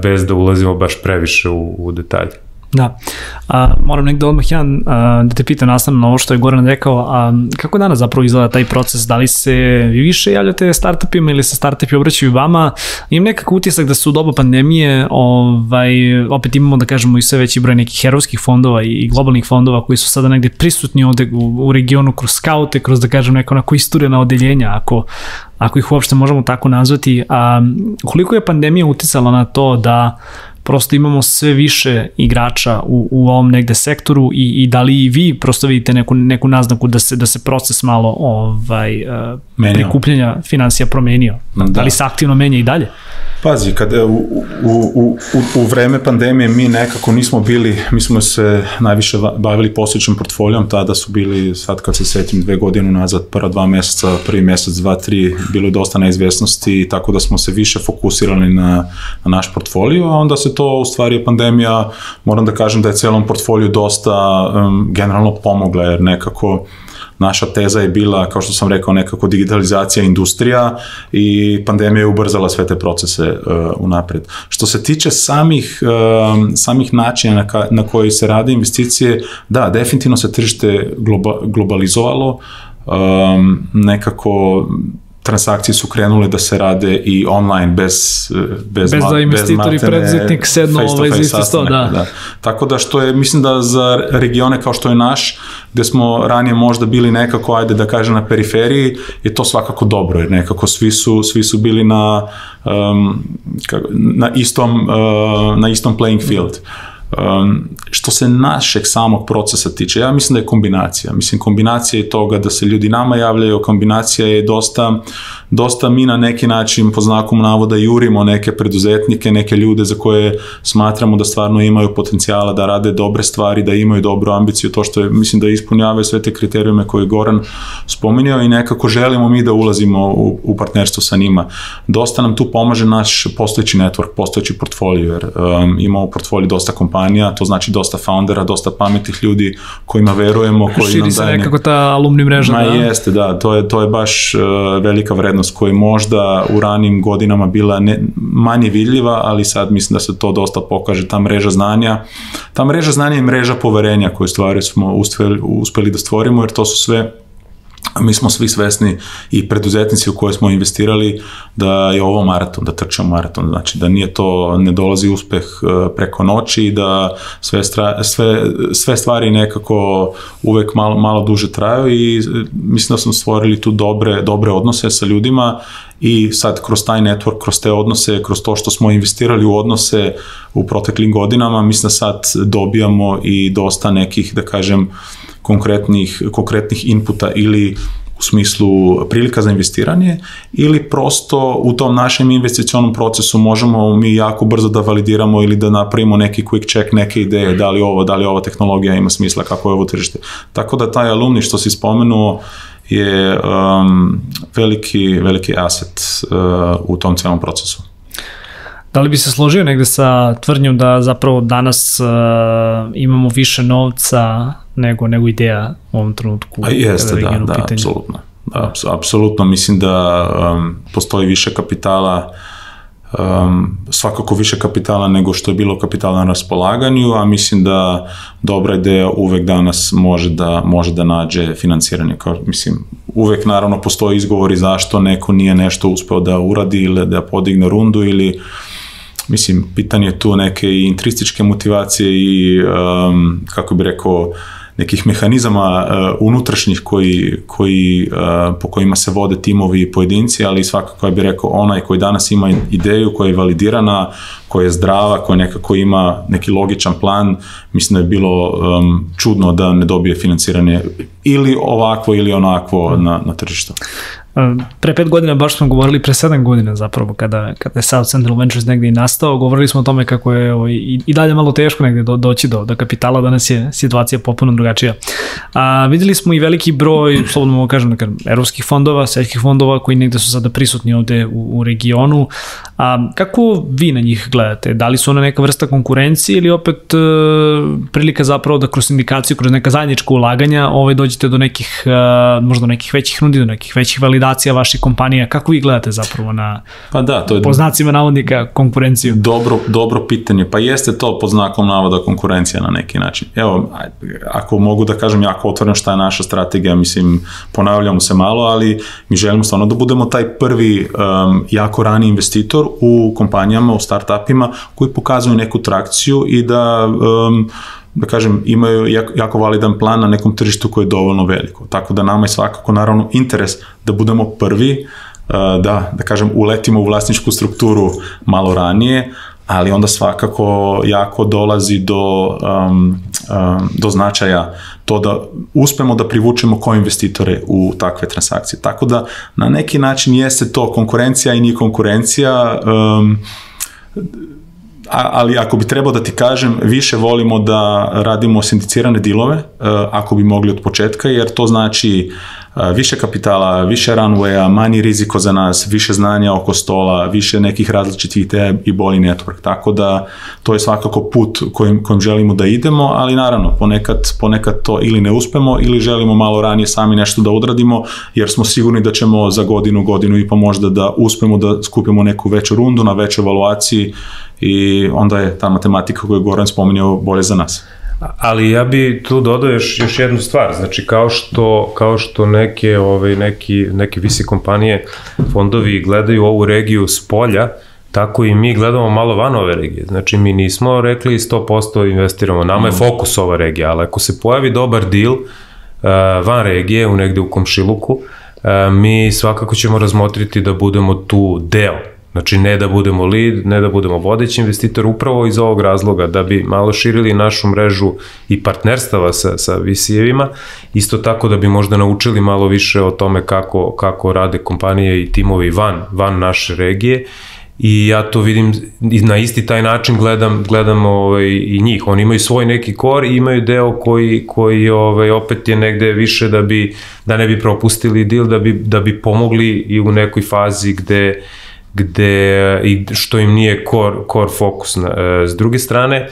bez da ulazimo baš previše u, u detalje. Da. A, moram negde odmah jedan a, da te pitam nastavno na ovo što je Goran rekao, a kako danas zapravo izgleda taj proces? Da li se vi više javljate startupima ili se startupi obraćaju vama? Imam nekako utisak da su u doba pandemije ovaj, opet imamo da kažemo i sve veći broj nekih herojskih fondova i globalnih fondova koji su sada negde prisutni ovde u, u regionu kroz skaute, kroz da kažem neko onako isturena odeljenja, ako, ako ih uopšte možemo tako nazvati. A, koliko je pandemija uticala na to da prosto imamo sve više igrača u, u ovom negde sektoru i, i da li i vi prosto vidite neku, neku naznaku da se, da se proces malo ovaj, uh, prikupljanja financija promenio? Da. da li se aktivno menja i dalje? Pazi, kada u, u, u, u vreme pandemije mi nekako nismo bili, mi smo se najviše bavili posjećom portfolijom, tada su bili, sad kad se setim dve godine nazad, prva dva meseca, prvi mesec, dva, tri, bilo je dosta neizvesnosti, tako da smo se više fokusirali na, na naš portfolio, a onda se to u stvari pandemija, moram da kažem da je celom portfoliju dosta um, generalno pomogla, jer nekako naša teza je bila, kao što sam rekao, nekako digitalizacija industrija i pandemija je ubrzala sve te procese uh, unapred. Što se tiče samih, uh, samih načina na, ka, na koji se rade investicije, da, definitivno se tržište globa, globalizovalo, um, nekako transakcije su krenule da se rade i online bez bez, bez da investitor i preduzetnik sednu ovaj za sto, da. da. Tako da što je mislim da za regione kao što je naš gde smo ranije možda bili nekako ajde da kažem na periferiji je to svakako dobro jer nekako svi su svi su bili na um, na istom uh, na istom playing field. Mm Um, što se našeg samog procesa tiče, ja mislim da je kombinacija. Mislim, kombinacija je toga da se ljudi nama javljaju, kombinacija je dosta, dosta mi na neki način po znakom navoda jurimo neke preduzetnike, neke ljude za koje smatramo da stvarno imaju potencijala da rade dobre stvari, da imaju dobru ambiciju, to što je, mislim da ispunjavaju sve te kriterijume koje je Goran spominjao i nekako želimo mi da ulazimo u, u partnerstvo sa njima. Dosta nam tu pomaže naš postojeći network, postojeći portfolio, jer um, imamo u portfolio dosta kompanija to znači dosta foundera, dosta pametnih ljudi kojima verujemo, koji Širi nam se daje... nekako ta alumni mreža. Ma da? jeste, da, to je, to je baš uh, velika vrednost koja je možda u ranim godinama bila ne, manje vidljiva, ali sad mislim da se to dosta pokaže, ta mreža znanja. Ta mreža znanja i mreža poverenja koju stvari smo uspeli, uspeli da stvorimo, jer to su sve mi smo svi svesni i preduzetnici u koje smo investirali da je ovo maraton, da trčamo maraton, znači da nije to, ne dolazi uspeh e, preko noći da sve, stra, sve, sve stvari nekako uvek malo, malo duže traju i e, mislim da smo stvorili tu dobre, dobre odnose sa ljudima i sad kroz taj network, kroz te odnose, kroz to što smo investirali u odnose u proteklim godinama, mislim da sad dobijamo i dosta nekih, da kažem, uh, konkretnih, konkretnih inputa ili u smislu prilika za investiranje ili prosto u tom našem investicionom procesu možemo mi jako brzo da validiramo ili da napravimo neki quick check, neke ideje, da li ovo, da li ova tehnologija ima smisla, kako je ovo tržište. Tako da taj alumni što si spomenuo je um, veliki, veliki asset uh, u tom celom procesu. Da li bi se složio negde sa tvrdnjom da zapravo danas uh, imamo više novca nego, nego ideja u ovom trenutku? A jeste, da, da, apsolutno. Da, apsolutno, mislim da um, postoji više kapitala um, svakako više kapitala nego što je bilo kapitala na raspolaganju, a mislim da dobra ideja uvek danas može da, može da nađe financiranje. Kao, mislim, uvek naravno postoji izgovori zašto neko nije nešto uspeo da uradi ili da podigne rundu ili mislim, pitanje je tu neke i intrističke motivacije i, um, kako bi rekao, nekih mehanizama uh, unutrašnjih koji, koji, uh, po kojima se vode timovi i pojedinci, ali svakako ja bih rekao onaj koji danas ima ideju koja je validirana, koja je zdrava, koja nekako ima neki logičan plan, mislim da je bilo um, čudno da ne dobije financiranje ili ovakvo ili onakvo na, na tržištu. Pre pet godina, baš smo govorili, pre sedam godina zapravo, kada, kada je South Central Ventures negde i nastao, govorili smo o tome kako je ovaj, i, i dalje malo teško negde do, doći do, do kapitala, danas je situacija popuno drugačija. A, videli smo i veliki broj, slobodno mogu kažem, nekad, evropskih fondova, svetskih fondova koji negde su sada prisutni ovde u, u regionu. A, kako vi na njih gledate? Da li su ona neka vrsta konkurencije ili opet e, prilika zapravo da kroz sindikaciju, kroz neka zajednička ulaganja ovaj, dođete do nekih, e, možda nekih većih rundi, do nekih većih validacija validacija vaših kompanija. Kako vi gledate zapravo na pa da, to je po znacima navodnika konkurenciju? Dobro, dobro pitanje. Pa jeste to pod znakom navoda konkurencija na neki način. Evo, ako mogu da kažem jako otvoreno šta je naša strategija, mislim, ponavljamo se malo, ali mi želimo stvarno da budemo taj prvi um, jako rani investitor u kompanijama, u startupima koji pokazuju neku trakciju i da um, da kažem, imaju jako, jako validan plan na nekom tržištu koje je dovoljno veliko. Tako da nama je svakako naravno interes da budemo prvi, da, da kažem, uletimo u vlasničku strukturu malo ranije, ali onda svakako jako dolazi do, um, um, do značaja to da uspemo da privučemo ko investitore u takve transakcije. Tako da na neki način jeste to konkurencija i nije konkurencija, um, ali ako bi trebao da ti kažem, više volimo da radimo sindicirane dilove, e, ako bi mogli od početka, jer to znači više kapitala, više runwaya, manji riziko za nas, više znanja oko stola, više nekih različitih ideja i bolji network. Tako da to je svakako put kojim, kojim želimo da idemo, ali naravno ponekad, ponekad to ili ne uspemo ili želimo malo ranije sami nešto da odradimo, jer smo sigurni da ćemo za godinu, godinu i pa možda da uspemo da skupimo neku veću rundu na većoj evaluaciji i onda je ta matematika koju Goran spominjao bolje za nas. Ali ja bi tu dodao još, još jednu stvar, znači kao što, kao što neke, ovaj, neki, neke visi kompanije, fondovi gledaju ovu regiju s polja, tako i mi gledamo malo van ove regije. Znači mi nismo rekli 100% investiramo, nama je mm. fokus ova regija, ali ako se pojavi dobar deal uh, van regije, u negde u komšiluku, uh, mi svakako ćemo razmotriti da budemo tu deo Znači ne da budemo lead, ne da budemo vodeći investitor upravo iz ovog razloga da bi malo širili našu mrežu i partnerstava sa, sa VC-evima, isto tako da bi možda naučili malo više o tome kako, kako rade kompanije i timovi van, van naše regije. I ja to vidim i na isti taj način gledam gledam ovaj i njih. Oni imaju svoj neki kor i imaju deo koji koji ovaj opet je negde više da bi da ne bi propustili deal da bi da bi pomogli i u nekoj fazi gde gde i što im nije core, core fokus. Na, e, s druge strane,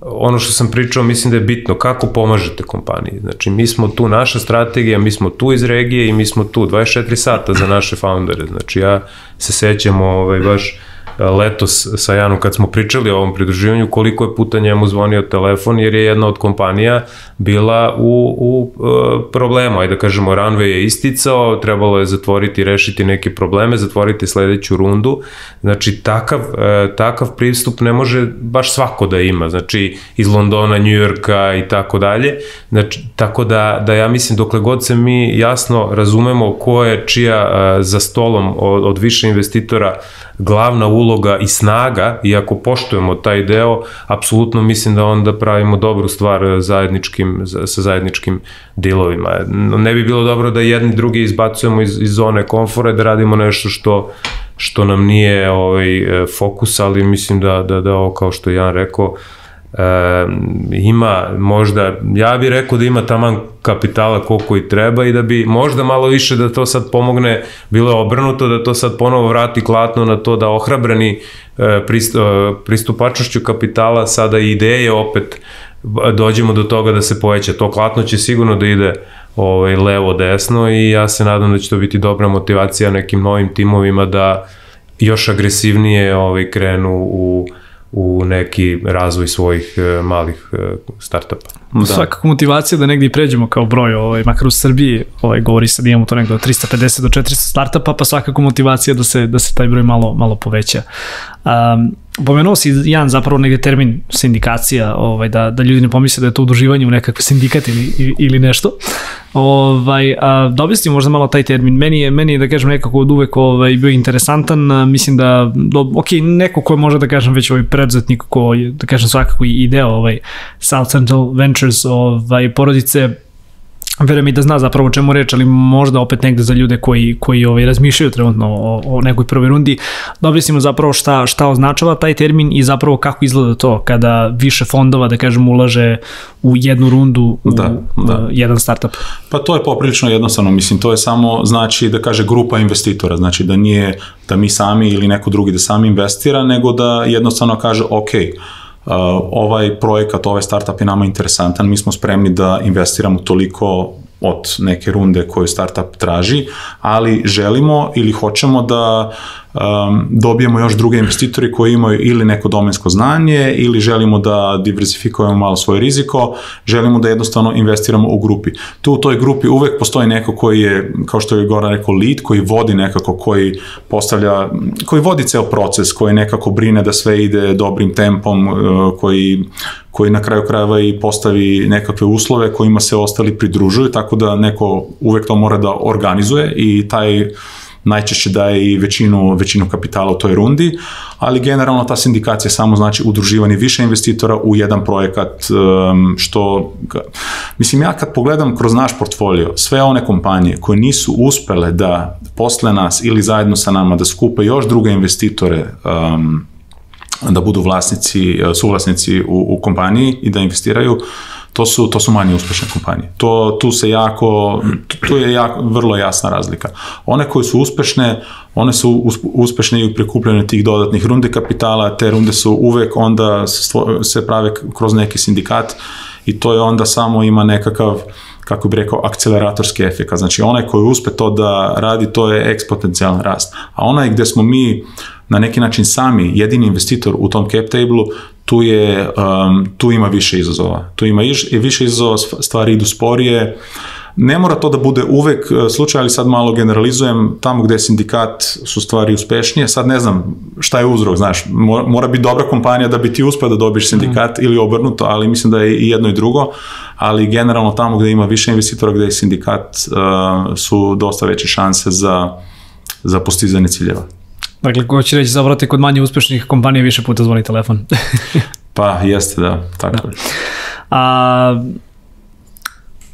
ono što sam pričao, mislim da je bitno kako pomažete kompaniji. Znači, mi smo tu, naša strategija, mi smo tu iz regije i mi smo tu 24 sata za naše foundere. Znači, ja se sećam ovaj, baš letos sa Janom kad smo pričali o ovom pridruživanju, koliko je puta njemu zvonio telefon, jer je jedna od kompanija bila u, u e, problemu, ajde da kažemo, runway je isticao, trebalo je zatvoriti, rešiti neke probleme, zatvoriti sledeću rundu, znači takav, e, takav pristup ne može baš svako da ima, znači iz Londona, New Yorka i tako dalje, znači, tako da, da ja mislim dokle god se mi jasno razumemo ko je čija e, za stolom od, od više investitora glavna uloga i snaga, i ako poštujemo taj deo, apsolutno mislim da onda pravimo dobru stvar zajedničkim, sa zajedničkim delovima. Ne bi bilo dobro da jedni drugi izbacujemo iz, iz zone komfora da radimo nešto što što nam nije ovaj, fokus, ali mislim da, da, da ovo kao što Jan rekao, e, ima možda, ja bih rekao da ima taman kapitala koliko i treba i da bi možda malo više da to sad pomogne, bilo je obrnuto da to sad ponovo vrati klatno na to da ohrabrani e, pristupačnošću kapitala sada i ideje opet dođemo do toga da se poveća. To klatno će sigurno da ide ovaj, levo desno i ja se nadam da će to biti dobra motivacija nekim novim timovima da još agresivnije ovaj, krenu u u neki razvoj svojih e, malih e, startupa. Da. Svakako motivacija da negdje pređemo kao broj, ovaj, makar u Srbiji, ovaj, govori se da imamo to negde od 350 do 400 startupa, pa svakako motivacija da se, da se taj broj malo, malo poveća. Um, pomenuo si jedan zapravo negde termin sindikacija, ovaj, da, da ljudi ne pomisle da je to udruživanje u nekakve sindikat ili, ili nešto. Ovaj, a, dobili ste možda malo taj termin. Meni je, meni je da kažem, nekako od uvek ovaj, bio interesantan. A, mislim da, do, ok, neko ko je možda da kažem već ovaj preduzetnik ko je, da kažem, svakako i deo ovaj, South Central Ventures ovaj, porodice verujem i da zna zapravo o čemu reč, ali možda opet negde za ljude koji, koji ovaj, razmišljaju trenutno o, o nekoj prvoj rundi, dobili smo zapravo šta, šta označava taj termin i zapravo kako izgleda to kada više fondova, da kažem, ulaže u jednu rundu u da, da. Uh, jedan startup. Pa to je poprilično jednostavno, mislim, to je samo, znači, da kaže grupa investitora, znači da nije da mi sami ili neko drugi da sami investira, nego da jednostavno kaže, ok, Uh, ovaj projekat, ovaj startup je nama interesantan, mi smo spremni da investiramo toliko od neke runde koju startup traži, ali želimo ili hoćemo da um, dobijemo još druge investitori koji imaju ili neko domensko znanje ili želimo da diversifikujemo malo svoje riziko, želimo da jednostavno investiramo u grupi. Tu u toj grupi uvek postoji neko koji je, kao što je Goran rekao, lead, koji vodi nekako, koji postavlja, koji vodi ceo proces, koji nekako brine da sve ide dobrim tempom, uh, koji koji na kraju krajeva i postavi nekakve uslove kojima se ostali pridružuju, tako da neko uvek to mora da organizuje i taj najčešće daje i većinu, većinu kapitala u toj rundi, ali generalno ta sindikacija samo znači udruživanje više investitora u jedan projekat, um, što, mislim ja kad pogledam kroz naš portfolio, sve one kompanije koje nisu uspele da posle nas ili zajedno sa nama da skupe još druge investitore um, da budu vlasnici, suvlasnici u, u kompaniji i da investiraju, to su, to su manje uspešne kompanije. To, tu se jako, tu je jako, vrlo jasna razlika. One koje su uspešne, one su uspešne i u prikupljanju tih dodatnih runde kapitala, te runde su uvek onda se prave kroz neki sindikat i to je onda samo ima nekakav kako bi rekao, akceleratorski efekt. Znači, onaj koji uspe to da radi, to je ekspotencijalan rast. A onaj gde smo mi na neki način sami jedini investitor u tom cap table tu, je, um, tu ima više izazova. Tu ima i više izazova, stvari idu sporije, Ne mora to da bude uvek uh, slučaj, ali sad malo generalizujem, tamo gde je sindikat su stvari uspešnije, sad ne znam šta je uzrok, znaš, mora, biti dobra kompanija da bi ti uspeo da dobiješ sindikat mm. ili obrnuto, ali mislim da je i jedno i drugo, ali generalno tamo gde ima više investitora, gde je sindikat, uh, su dosta veće šanse za, za postizanje ciljeva. Dakle, ko će reći zavrati kod manje uspešnih kompanija više puta zvoni telefon. pa, jeste, da, tako da. A,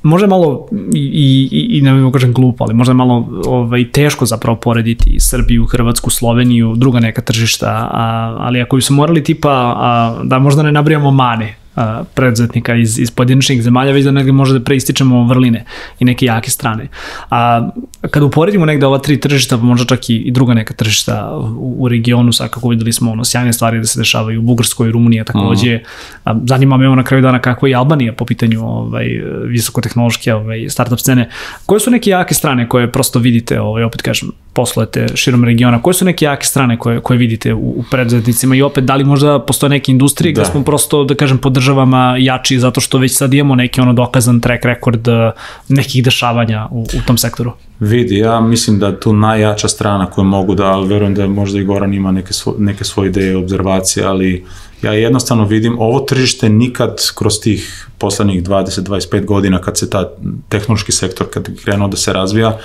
možda malo i, i, i ne bih kažem glupo, ali možda malo ovaj, teško zapravo porediti Srbiju, Hrvatsku, Sloveniju, druga neka tržišta, a, ali ako bi su morali tipa a, da možda ne nabrijamo mane, a, preduzetnika iz, iz pojedinačnih zemalja, već da negde može da preističemo vrline i neke jake strane. A kada uporedimo negde ova tri tržišta, pa možda čak i, i druga neka tržišta u, u regionu, sa kako videli smo ono, sjajne stvari da se dešavaju u Bugarskoj, Rumunija takođe, mm. a, zanima me evo na kraju dana kako je Albanija po pitanju ovaj, visokotehnološke ovaj, startup scene. Koje su neke jake strane koje prosto vidite, ovaj, opet kažem, poslujete širom regiona, koje su neke jake strane koje, koje vidite u, u preduzetnicima i opet da li možda postoje neke industrije da. gde smo prosto, da kažem, pod državama jači zato što već sad imamo neki ono dokazan track record eh, nekih dešavanja u, u tom sektoru? Vidi, ja mislim da tu najjača strana koju mogu da, ali verujem da možda i Goran ima neke, svo, neke svoje ideje, observacije, ali ja jednostavno vidim, ovo tržište nikad kroz tih poslednjih 20-25 godina kad se ta tehnološki sektor, kad krenuo da se razvija,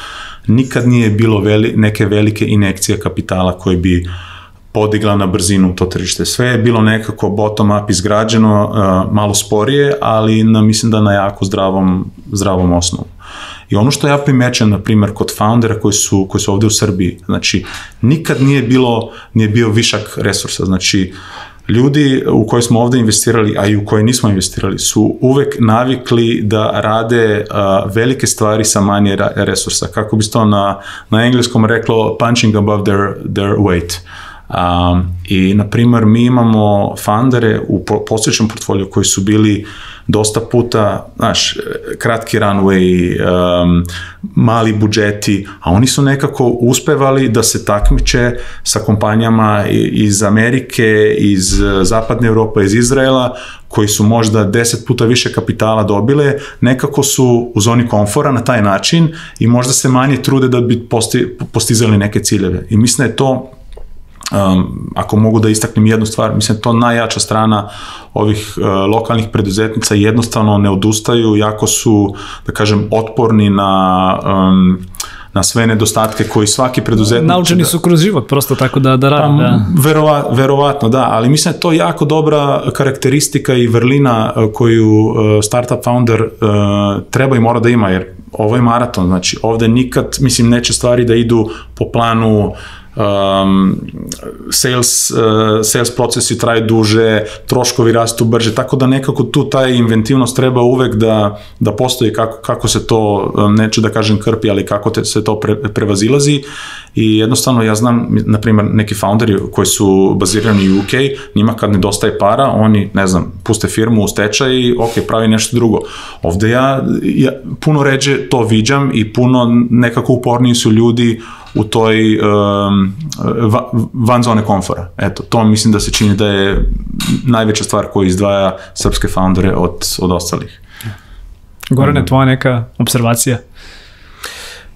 nikad nije bilo veli, neke velike inekcije kapitala koji bi podigla na brzinu to tržište. Sve je bilo nekako bottom up izgrađeno, uh, malo sporije, ali na, mislim da na jako zdravom, zdravom osnovu. I ono što ja primećam, na primjer, kod foundera koji su, koji su ovde u Srbiji, znači, nikad nije bilo, nije bio višak resursa, znači, ljudi u koje smo ovde investirali, a i u koje nismo investirali, su uvek navikli da rade uh, velike stvari sa manje resursa. Kako bi to na, na engleskom reklo punching above their, their weight. Um, I, na primjer, mi imamo fundere u posjećnom portfoliju koji su bili dosta puta, znaš, kratki runway, um, mali budžeti, a oni su nekako uspevali da se takmiče sa kompanijama iz Amerike, iz zapadne Europe, iz Izraela, koji su možda deset puta više kapitala dobile, nekako su u zoni komfora na taj način i možda se manje trude da bi posti, postizali neke ciljeve. I mislim da je to um, ako mogu da istaknem jednu stvar, mislim to najjača strana ovih uh, lokalnih preduzetnica jednostavno ne odustaju, jako su, da kažem, otporni na um, na sve nedostatke koji svaki preduzetnik... Naučeni da, su kroz život, prosto tako da, da radi. Pa, da. Verova, verovatno, da, ali mislim da je to jako dobra karakteristika i vrlina uh, koju uh, startup founder uh, treba i mora da ima, jer ovo je maraton, znači ovde nikad, mislim, neće stvari da idu po planu um, sales, uh, sales procesi traju duže, troškovi rastu brže, tako da nekako tu taj inventivnost treba uvek da, da postoji kako, kako se to, um, neću da kažem krpi, ali kako te, se to pre, prevazilazi i jednostavno ja znam, na primjer, neki founderi koji su bazirani u UK, njima kad nedostaje para, oni, ne znam, puste firmu u stečaj i ok, pravi nešto drugo. Ovde ja, ja puno ređe to viđam i puno nekako uporniji su ljudi u toj um, van zone komfora. Eto, to mislim da se čini da je najveća stvar koja izdvaja srpske foundere od, od ostalih. Gorane, um, tvoja neka observacija?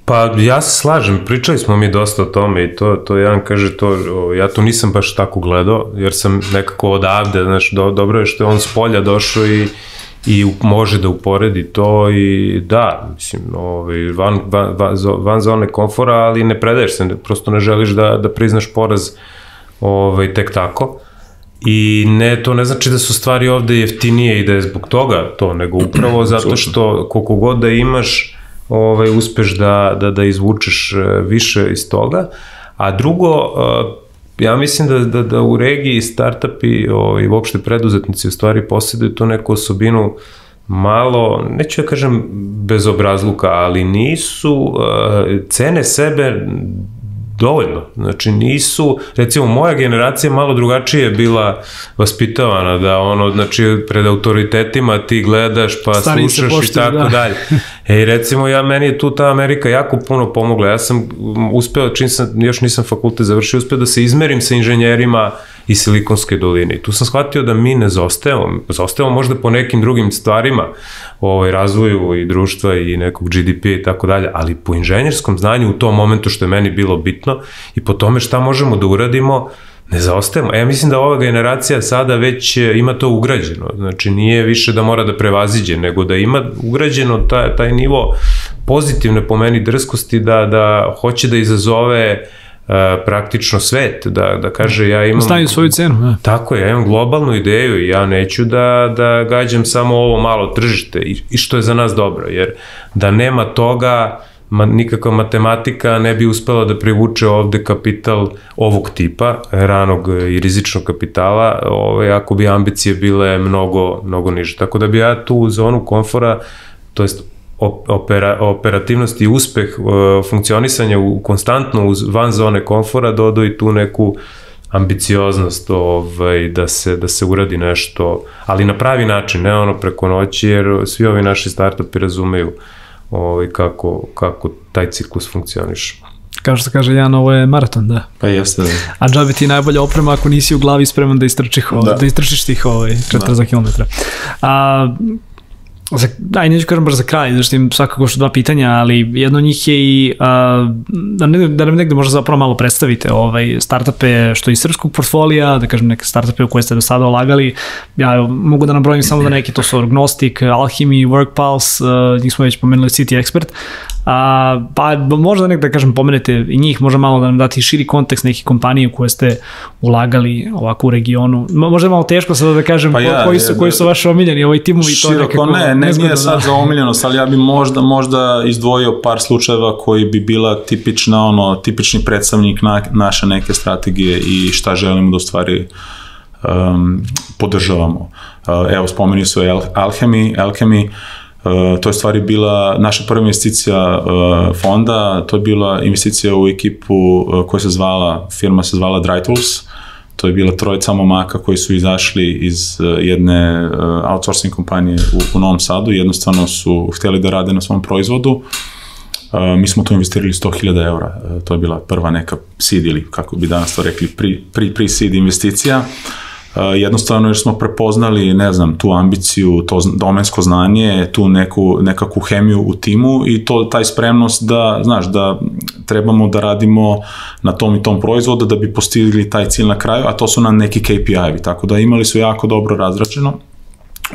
Pa ja se slažem, pričali smo mi dosta o tome i to, to jedan kaže to, ja to nisam baš tako gledao, jer sam nekako odavde, znaš, do, dobro je što je on s polja došao i i može da uporedi to i da, mislim, ovaj, van, van, van, van zone komfora, ali ne predaješ se, prosto ne želiš da, da priznaš poraz ovaj, tek tako. I ne, to ne znači da su stvari ovde jeftinije i da je zbog toga to, nego upravo zato što koliko god da imaš, ovaj, uspeš da, da, da izvučeš eh, više iz toga. A drugo, eh, ja mislim da, da, da u regiji startupi ovaj, uopšte preduzetnici u stvari posjeduju tu neku osobinu malo, neću ja kažem bezobrazluka, ali nisu, uh, cene sebe dovoljno. Znači nisu, recimo moja generacija malo drugačije bila vaspitavana da ono, znači pred autoritetima ti gledaš pa Stani slušaš i tako da. dalje. Ej, recimo ja, meni je tu ta Amerika jako puno pomogla. Ja sam uspeo, čim sam, još nisam fakultet završio, uspeo da se izmerim sa inženjerima i Silikonske doline. I tu sam shvatio da mi ne zostajamo. Zostajamo možda po nekim drugim stvarima, ovaj, razvoju i društva i nekog GDP i tako dalje, ali po inženjerskom znanju u tom momentu što je meni bilo bitno i po tome šta možemo da uradimo, ne zaostajemo. Ja mislim da ova generacija sada već ima to ugrađeno. Znači nije više da mora da prevaziđe, nego da ima ugrađeno taj, taj nivo pozitivne po meni drskosti da, da hoće da izazove praktično svet, da, da kaže ja imam... Stavim svoju cenu. Da. Tako je, ja imam globalnu ideju i ja neću da, da gađam samo ovo malo tržište i, i što je za nas dobro, jer da nema toga ma, nikakva matematika ne bi uspela da privuče ovde kapital ovog tipa, ranog i rizičnog kapitala, ovaj, ako bi ambicije bile mnogo, mnogo niže. Tako da bi ja tu zonu komfora, to jest opera, operativnost i uspeh uh, funkcionisanja u, konstantno uz, van zone komfora dodao i tu neku ambicioznost ovaj, da, se, da se uradi nešto, ali na pravi način, ne ono preko noći, jer svi ovi naši startupi razumeju ovaj, kako, kako taj ciklus funkcioniše. Kao što kaže Jan, ovo je maraton, da. Pa jeste, da. A džabe ti najbolja oprema ako nisi u glavi spreman da istrčiš, da. da istrčiš tih ovaj, 40 da. km. A, Za, aj, neću kažem baš za kraj, zašto im svakako što dva pitanja, ali jedno od njih je i a, da, da nam negde možda zapravo malo predstavite ovaj, startupe što iz srpskog portfolija, da kažem neke startupe u koje ste do sada olagali. Ja mogu da nabrojim samo da neki to su Agnostic, Alchemy, Workpulse, njih smo već pomenuli City Expert, A, pa možda nek da kažem pomenete i njih, možda malo da nam dati širi kontekst nekih kompanije u koje ste ulagali ovako u regionu. Možda je malo teško sada da kažem pa ja, koji, su, koji su vaši omiljeni, ovaj timovi to nekako. Ne, ne, nije da... sad za omiljenost, ali ja bi možda, možda izdvojio par slučajeva koji bi bila tipična, ono, tipični predstavnik na, naše neke strategije i šta želimo da u stvari um, podržavamo. Uh, evo, spomeni su Alchemy, Alchemy Uh, to je stvari bila naša prva investicija uh, fonda, to je bila investicija u ekipu uh, koja se zvala, firma se zvala Dry Tools, to je bila trojica momaka koji su izašli iz jedne outsourcing kompanije u, u Novom Sadu, jednostavno su hteli da rade na svom proizvodu, mi smo to investirali 100.000 eura, to je bila prva neka seed ili kako bi danas to rekli, pri, pri seed investicija. Uh, jednostavno jer smo prepoznali, ne znam, tu ambiciju, to domensko znanje, tu neku, nekakvu hemiju u timu i to taj spremnost da, znaš, da trebamo da radimo na tom i tom proizvodu da bi postigli taj cilj na kraju, a to su nam neki KPI-evi, tako da imali su jako dobro razračeno.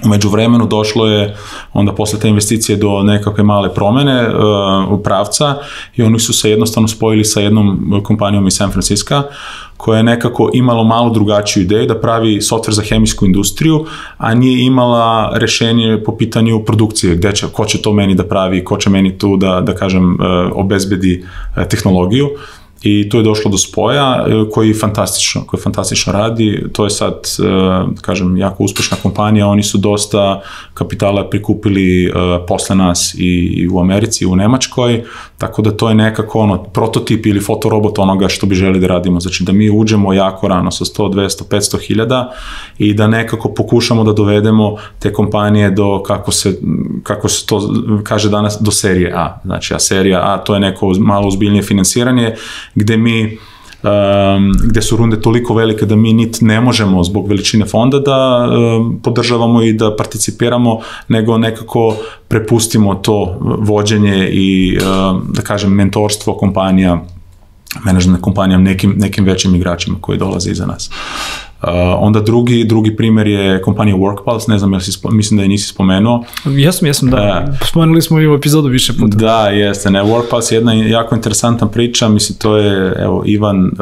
Umeđu vremenu došlo je onda posle te investicije do nekakve male promene uh, pravca i oni su se jednostavno spojili sa jednom kompanijom iz San Francisco koja je nekako imala malo drugačiju ideju da pravi softver za hemijsku industriju, a nije imala rešenje po pitanju produkcije, gde će, ko će to meni da pravi, ko će meni tu da, da kažem, uh, obezbedi uh, tehnologiju i tu je došlo do spoja e, koji fantastično, koji fantastično radi. To je sad, e, da kažem, jako uspešna kompanija. Oni su dosta kapitala prikupili e, posle nas i u Americi i u Nemačkoj, tako da to je nekako ono, prototip ili fotorobot onoga što bi želi da radimo. Znači da mi uđemo jako rano sa 100, 200, 500 hiljada i da nekako pokušamo da dovedemo te kompanije do, kako se, kako se to kaže danas, do serije A. Znači, a serija A to je neko malo uzbiljnije finansiranje gde mi um, gde su runde toliko velike da mi nit ne možemo zbog veličine fonda da um, podržavamo i da participiramo, nego nekako prepustimo to vođenje i um, da kažem mentorstvo kompanija menadžment kompanijama nekim, nekim većim igračima koji dolaze iza nas. Uh, onda drugi, drugi primer je kompanija Workpulse, ne znam, jel si, mislim da je nisi spomenuo. Jesam, jesam, da. Uh, Spomenuli smo i u epizodu više puta. Da, jeste, ne, Workpulse je jedna jako interesantna priča, mislim, to je, evo, Ivan uh,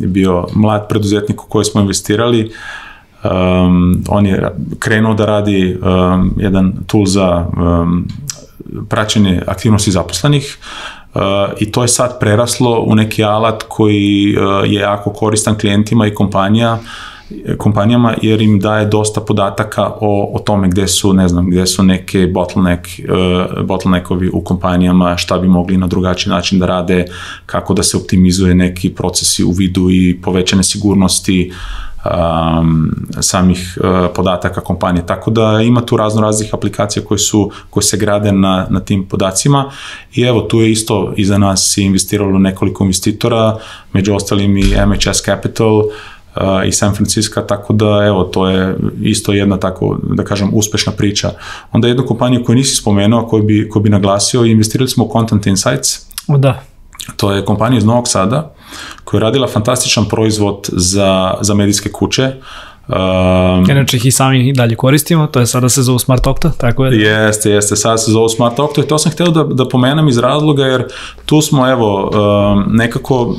je bio mlad preduzetnik u koji smo investirali, um, on je krenuo da radi um, jedan tool za um, praćenje aktivnosti zaposlenih, Uh, i to je sad preraslo u neki alat koji uh, je jako koristan klijentima i kompanija kompanijama jer im daje dosta podataka o, o tome gde su, ne znam, gde su neke bottleneck, uh, bottleneckovi u kompanijama, šta bi mogli na drugačiji način da rade, kako da se optimizuje neki procesi u vidu i povećane sigurnosti, uh, um, samih uh, podataka kompanije. Tako da ima tu razno raznih aplikacija koje su koje se grade na, na tim podacima i evo tu je isto iza nas investiralo nekoliko investitora, među ostalim i MHS Capital, uh, i San Francisco, tako da evo, to je isto jedna tako, da kažem, uspešna priča. Onda jednu kompaniju koju nisi spomenuo, koju bi, koju bi naglasio, investirali smo u Content Insights. O da. To je kompanija iz Novog Sada, koja je radila fantastičan proizvod za, za medijske kuće, Um, Inače ih i sami i dalje koristimo, to je sada se zove Smart Octa, tako je? Jeste, jeste, sada se zove Smart Octa i to sam hteo da, da pomenem iz razloga jer tu smo, evo, um, nekako,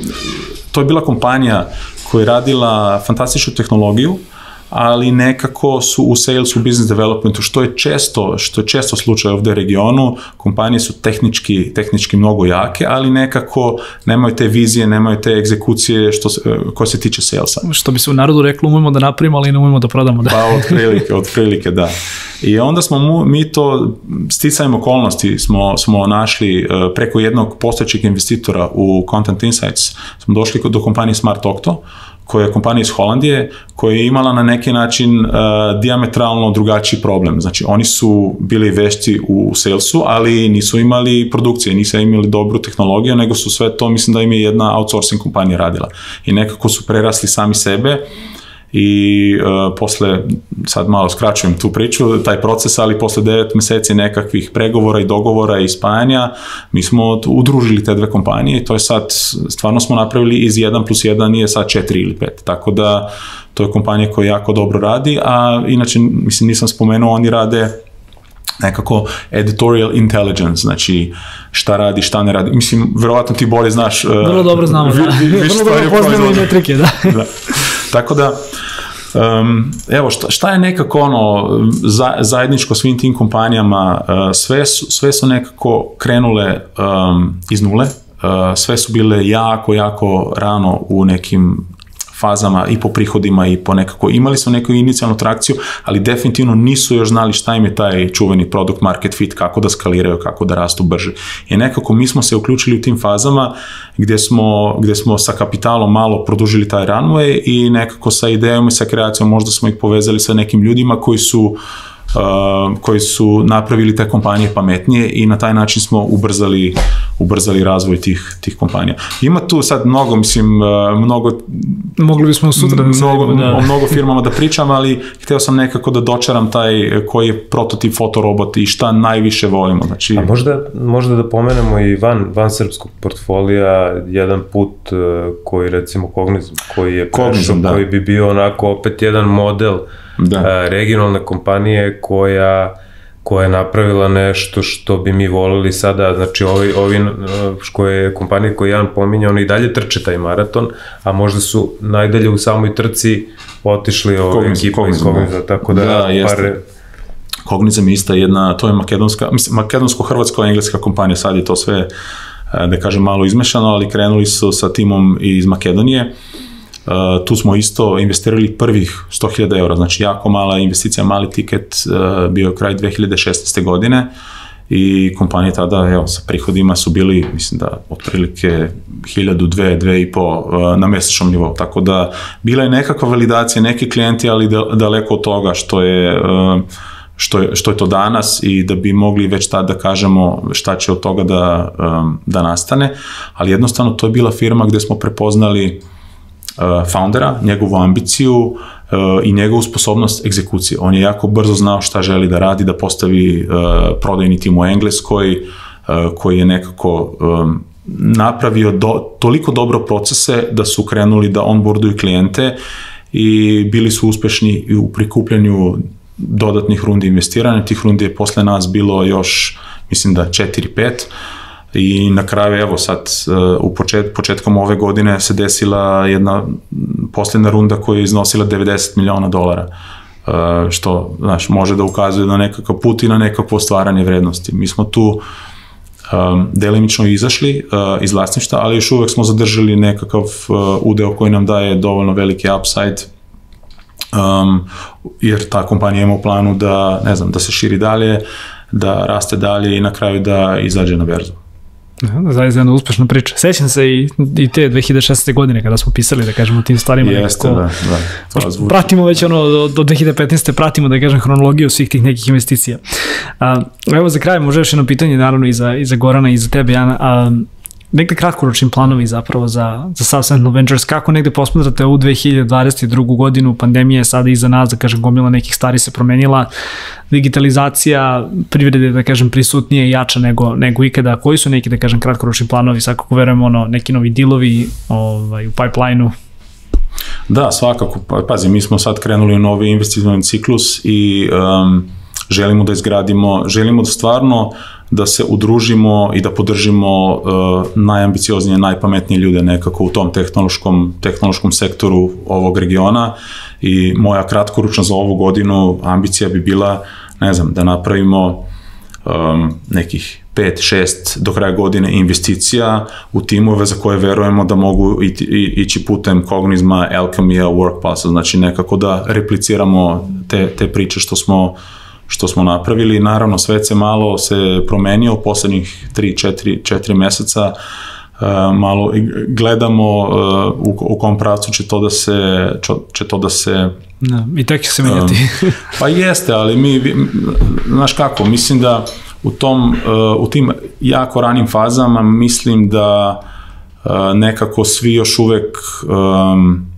to je bila kompanija koja je radila fantastičnu tehnologiju, ali nekako su u salesu, business developmentu, što je često, što je često slučaj ovde u regionu, kompanije su tehnički, tehnički mnogo jake, ali nekako nemaju te vizije, nemaju te egzekucije što se, ko se tiče salesa. Što bi se u narodu reklo, umemo da napravimo, ali ne umemo da prodamo. Da. Pa od prilike, od prilike, da. I onda smo mu, mi to sticajem okolnosti smo, smo našli uh, preko jednog postojećeg investitora u Content Insights, smo došli do kompanije Smart Octo, koja je kompanija iz Holandije, koja je imala na neki način uh, diametralno drugačiji problem. Znači, oni su bili vešti u salesu, ali nisu imali produkcije, nisu imali dobru tehnologiju, nego su sve to, mislim da im je jedna outsourcing kompanija radila. I nekako su prerasli sami sebe, i uh, posle, sad malo skraćujem tu priču, taj proces, ali posle 9 meseci nekakvih pregovora i dogovora i spajanja, mi smo udružili te dve kompanije i to je sad, stvarno smo napravili iz 1 plus 1 nije sad 4 ili 5, tako da to je kompanija koja jako dobro radi, a inače, mislim, nisam spomenuo, oni rade nekako editorial intelligence, znači šta radi, šta ne radi. Mislim, verovatno ti bolje znaš... Uh, Vrlo dobro znamo, da. Vi, vi, Vrlo dobro poznamo i metrike, da. da. Tako da, Um, evo, šta, šta je nekako ono za, zajedničko svim tim kompanijama, uh, sve, su, sve su nekako krenule um, iz nule, uh, sve su bile jako, jako rano u nekim fazama i po prihodima i po nekako, imali su neku inicijalnu trakciju, ali definitivno nisu još znali šta im je taj čuveni product market fit, kako da skaliraju, kako da rastu brže. I nekako mi smo se uključili u tim fazama gde smo, gde smo sa kapitalom malo produžili taj runway i nekako sa idejom i sa kreacijom možda smo ih povezali sa nekim ljudima koji su uh, uh, koji su napravili te kompanije pametnije i na taj način smo ubrzali, ubrzali razvoj tih, tih kompanija. Ima tu sad mnogo, mislim, uh, mnogo... Mogli bismo sutra da mnogo, da. o mnogo firmama da pričam, ali hteo sam nekako da dočaram taj koji je prototip fotorobot i šta najviše volimo. Znači... A možda, možda da pomenemo i van, van srpskog portfolija jedan put uh, koji recimo Cognizm, koji je prešao, da. koji bi bio onako opet jedan model da. a, regionalne kompanije koja koja je napravila nešto što bi mi volili sada, znači ovi, ovi koje kompanije koje Jan pominja, oni i dalje trče taj maraton, a možda su najdalje u samoj trci otišli ove ekipa iz Kognizma, tako da, da par... Kognizam je ista jedna, to je makedonska, mislim, makedonsko-hrvatsko-engleska kompanija, sad je to sve, da kažem, malo izmešano, ali krenuli su sa timom iz Makedonije, uh, Uh, tu smo isto investirali prvih 100.000 eura, znači jako mala investicija, mali tiket, uh, bio kraj 2016. godine i kompanije tada, evo, sa prihodima su bili, mislim da, otprilike 1000, 2, 2 i po uh, na mesečnom nivou, tako da bila je nekakva validacija, neki klijenti, ali daleko od toga što je uh, što je, što je to danas i da bi mogli već tada da kažemo šta će od toga da, da nastane, ali jednostavno to je bila firma gde smo prepoznali Uh, foundera, njegovu ambiciju uh, i njegovu sposobnost egzekucije. On je jako brzo znao šta želi da radi, da postavi uh, prodajni tim u Engleskoj, koji je nekako napravio do, toliko dobro procese da su krenuli da onboarduju klijente i bili su uspešni u prikupljanju dodatnih rundi investiranja. Tih rundi je posle nas bilo još, mislim da 4-5 I na kraju, evo sad, u počet, početkom ove godine se desila jedna posljedna runda koja je iznosila 90 miliona dolara što znaš, može da ukazuje na nekakav put i na nekakvo stvaranje vrednosti. Mi smo tu um, delimično izašli uh, iz vlasništa, ali još uvek smo zadržali nekakav uh, udeo koji nam daje dovoljno veliki upside um, jer ta kompanija ima u planu da, ne znam, da se širi dalje, da raste dalje i na kraju da izađe na berzu. Da, zaista jedna uspešna priča. Sećam se i, i te 2016. godine kada smo pisali, da kažemo, tim stvarima. Jeste, nekako, da, da. To zvuči. Pratimo već ono, do, do 2015. pratimo, da kažem, hronologiju svih tih nekih investicija. A, evo za kraj, može još jedno pitanje, naravno, i za, i za Gorana i za tebe, Jana. A, negde kratkoročni planovi zapravo za, za South Sentinel Ventures, kako negde posmatrate u 2022. godinu, pandemija je sada iza nas, da kažem, gomila nekih stvari se promenila, digitalizacija privrede, da kažem, prisutnije i jača nego, nego ikada, koji su neki, da kažem, kratkoročni planovi, svakako verujemo, ono, neki novi dilovi ovaj, u pipeline-u, Da, svakako. Pa, pazi, mi smo sad krenuli u novi investicijni ciklus i um, želimo da izgradimo, želimo da stvarno da se udružimo i da podržimo uh, najambicioznije, najpametnije ljude nekako u tom tehnološkom, tehnološkom sektoru ovog regiona. I moja kratkoručna za ovu godinu ambicija bi bila, ne znam, da napravimo um, nekih 5, 6 do kraja godine investicija u timove za koje verujemo da mogu iti, ići putem Cognizma, Alchemija, Workpulse, znači nekako da repliciramo te, te priče što smo što smo napravili. Naravno, svet se malo se promenio poslednjih 3, 4, 4 meseca. Uh, malo gledamo uh, u, u kom pravcu će to da se će to da se da, i tek će se menjati. pa jeste, ali mi znaš kako, mislim da u tom uh, u tim jako ranim fazama mislim da nekako svi još uvek um,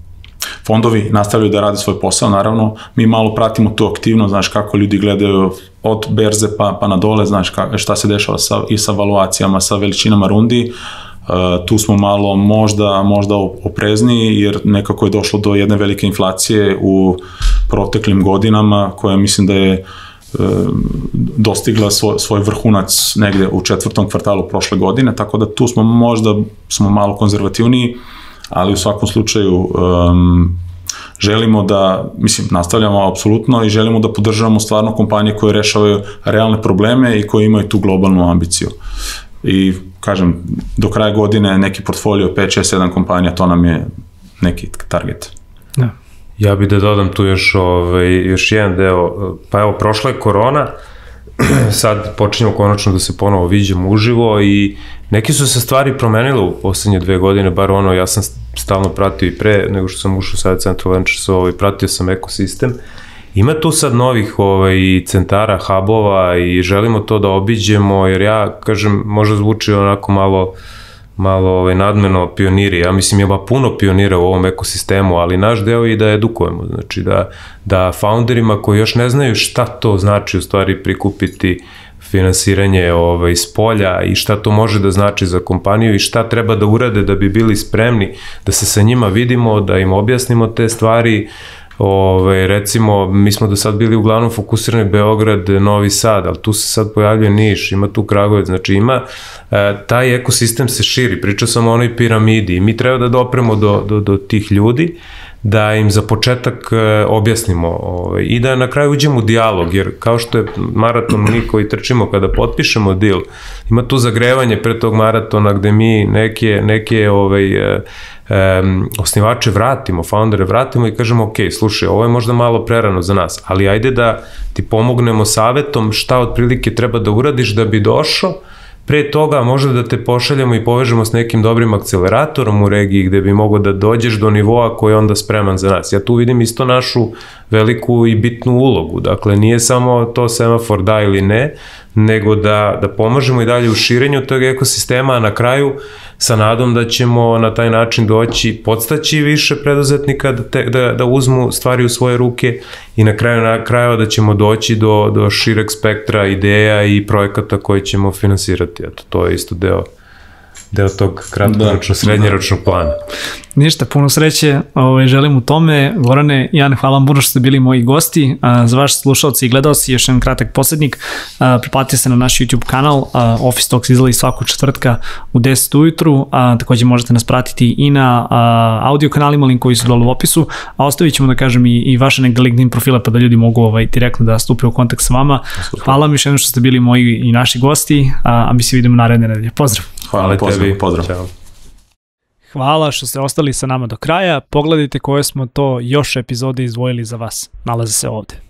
fondovi nastavljaju da rade svoj posao, naravno, mi malo pratimo tu aktivno, znaš kako ljudi gledaju od berze pa, pa na dole, znaš ka, šta se dešava sa, i sa valuacijama, sa veličinama rundi, Uh, tu smo malo možda, možda oprezniji jer nekako je došlo do jedne velike inflacije u proteklim godinama koja mislim da je uh, dostigla svoj, svoj vrhunac negde u četvrtom kvartalu prošle godine, tako da tu smo možda smo malo konzervativniji, ali u svakom slučaju um, želimo da, mislim, nastavljamo apsolutno i želimo da podržavamo stvarno kompanije koje rešavaju realne probleme i koje imaju tu globalnu ambiciju. I, kažem, do kraja godine neki portfolio 5, 6, 7 kompanija, to nam je neki target. Da. Ja bih da dodam tu još, ovaj, još jedan deo, pa evo, prošla je korona, sad počinjemo konačno da se ponovo viđemo uživo i neke su se stvari promenile u poslednje dve godine, bar ono, ja sam stalno pratio i pre nego što sam ušao Savjet Central Ventures, ovaj, pratio sam ekosistem. Ima tu sad novih ovaj, centara, hubova i želimo to da obiđemo, jer ja, kažem, možda zvuči onako malo malo ovaj, nadmeno pioniri. Ja mislim, ima puno pionira u ovom ekosistemu, ali naš deo je da edukujemo. Znači, da, da founderima koji još ne znaju šta to znači u stvari prikupiti finansiranje ovaj, iz polja i šta to može da znači za kompaniju i šta treba da urade da bi bili spremni da se sa njima vidimo, da im objasnimo te stvari, Ove, recimo, mi smo do sad bili uglavnom fokusirani Beograd, Novi Sad, ali tu se sad pojavljuje Niš, ima tu Kragovec, znači ima, e, taj ekosistem se širi, pričao sam o onoj piramidi i mi treba da dopremo do, do, do tih ljudi, da im za početak e, objasnimo ovaj, i da na kraju uđemo u dijalog, jer kao što je maraton mi koji trčimo kada potpišemo deal, ima tu zagrevanje pre tog maratona gde mi neke, neke ovaj, um, osnivače vratimo, foundere vratimo i kažemo ok, slušaj, ovo je možda malo prerano za nas, ali ajde da ti pomognemo savetom šta otprilike treba da uradiš da bi došao Pre toga možda da te pošaljemo i povežemo s nekim dobrim akceleratorom u regiji gde bi mogo da dođeš do nivoa koji je onda spreman za nas. Ja tu vidim isto našu veliku i bitnu ulogu. Dakle, nije samo to semafor da ili ne, nego da, da pomažemo i dalje u širenju tog ekosistema, a na kraju sa nadom da ćemo na taj način doći, podstaći više preduzetnika da, te, da, da uzmu stvari u svoje ruke i na kraju na krajeva da ćemo doći do, do šireg spektra ideja i projekata koje ćemo finansirati. Eto, to je isto deo deo tog kratkoročno, da, srednjeročnog plana. Ništa, puno sreće ovaj, želim u tome. Gorane, Jan, hvala vam puno što ste bili moji gosti. A, za vaš slušalci i gledalci, još jedan kratak poslednik. A, priplatite se na naš YouTube kanal. A, Office Talks izlazi svaku četvrtka u 10 ujutru. A, takođe možete nas pratiti i na a, audio kanalima, link koji su dole u opisu. A ostavit ćemo da kažem i, i vaše neke LinkedIn profile pa da ljudi mogu ovaj, direktno da stupe u kontakt sa vama. Hvala vam još jednom što ste bili moji i naši gosti, a, a mi se vidimo naredne nedelje. Pozdrav! Hvala, Hvala pozdrav, tebi. Pozdrav. Ćao. Hvala što ste ostali sa nama do kraja. Pogledajte koje smo to još epizode izdvojili za vas. Nalaze se ovde.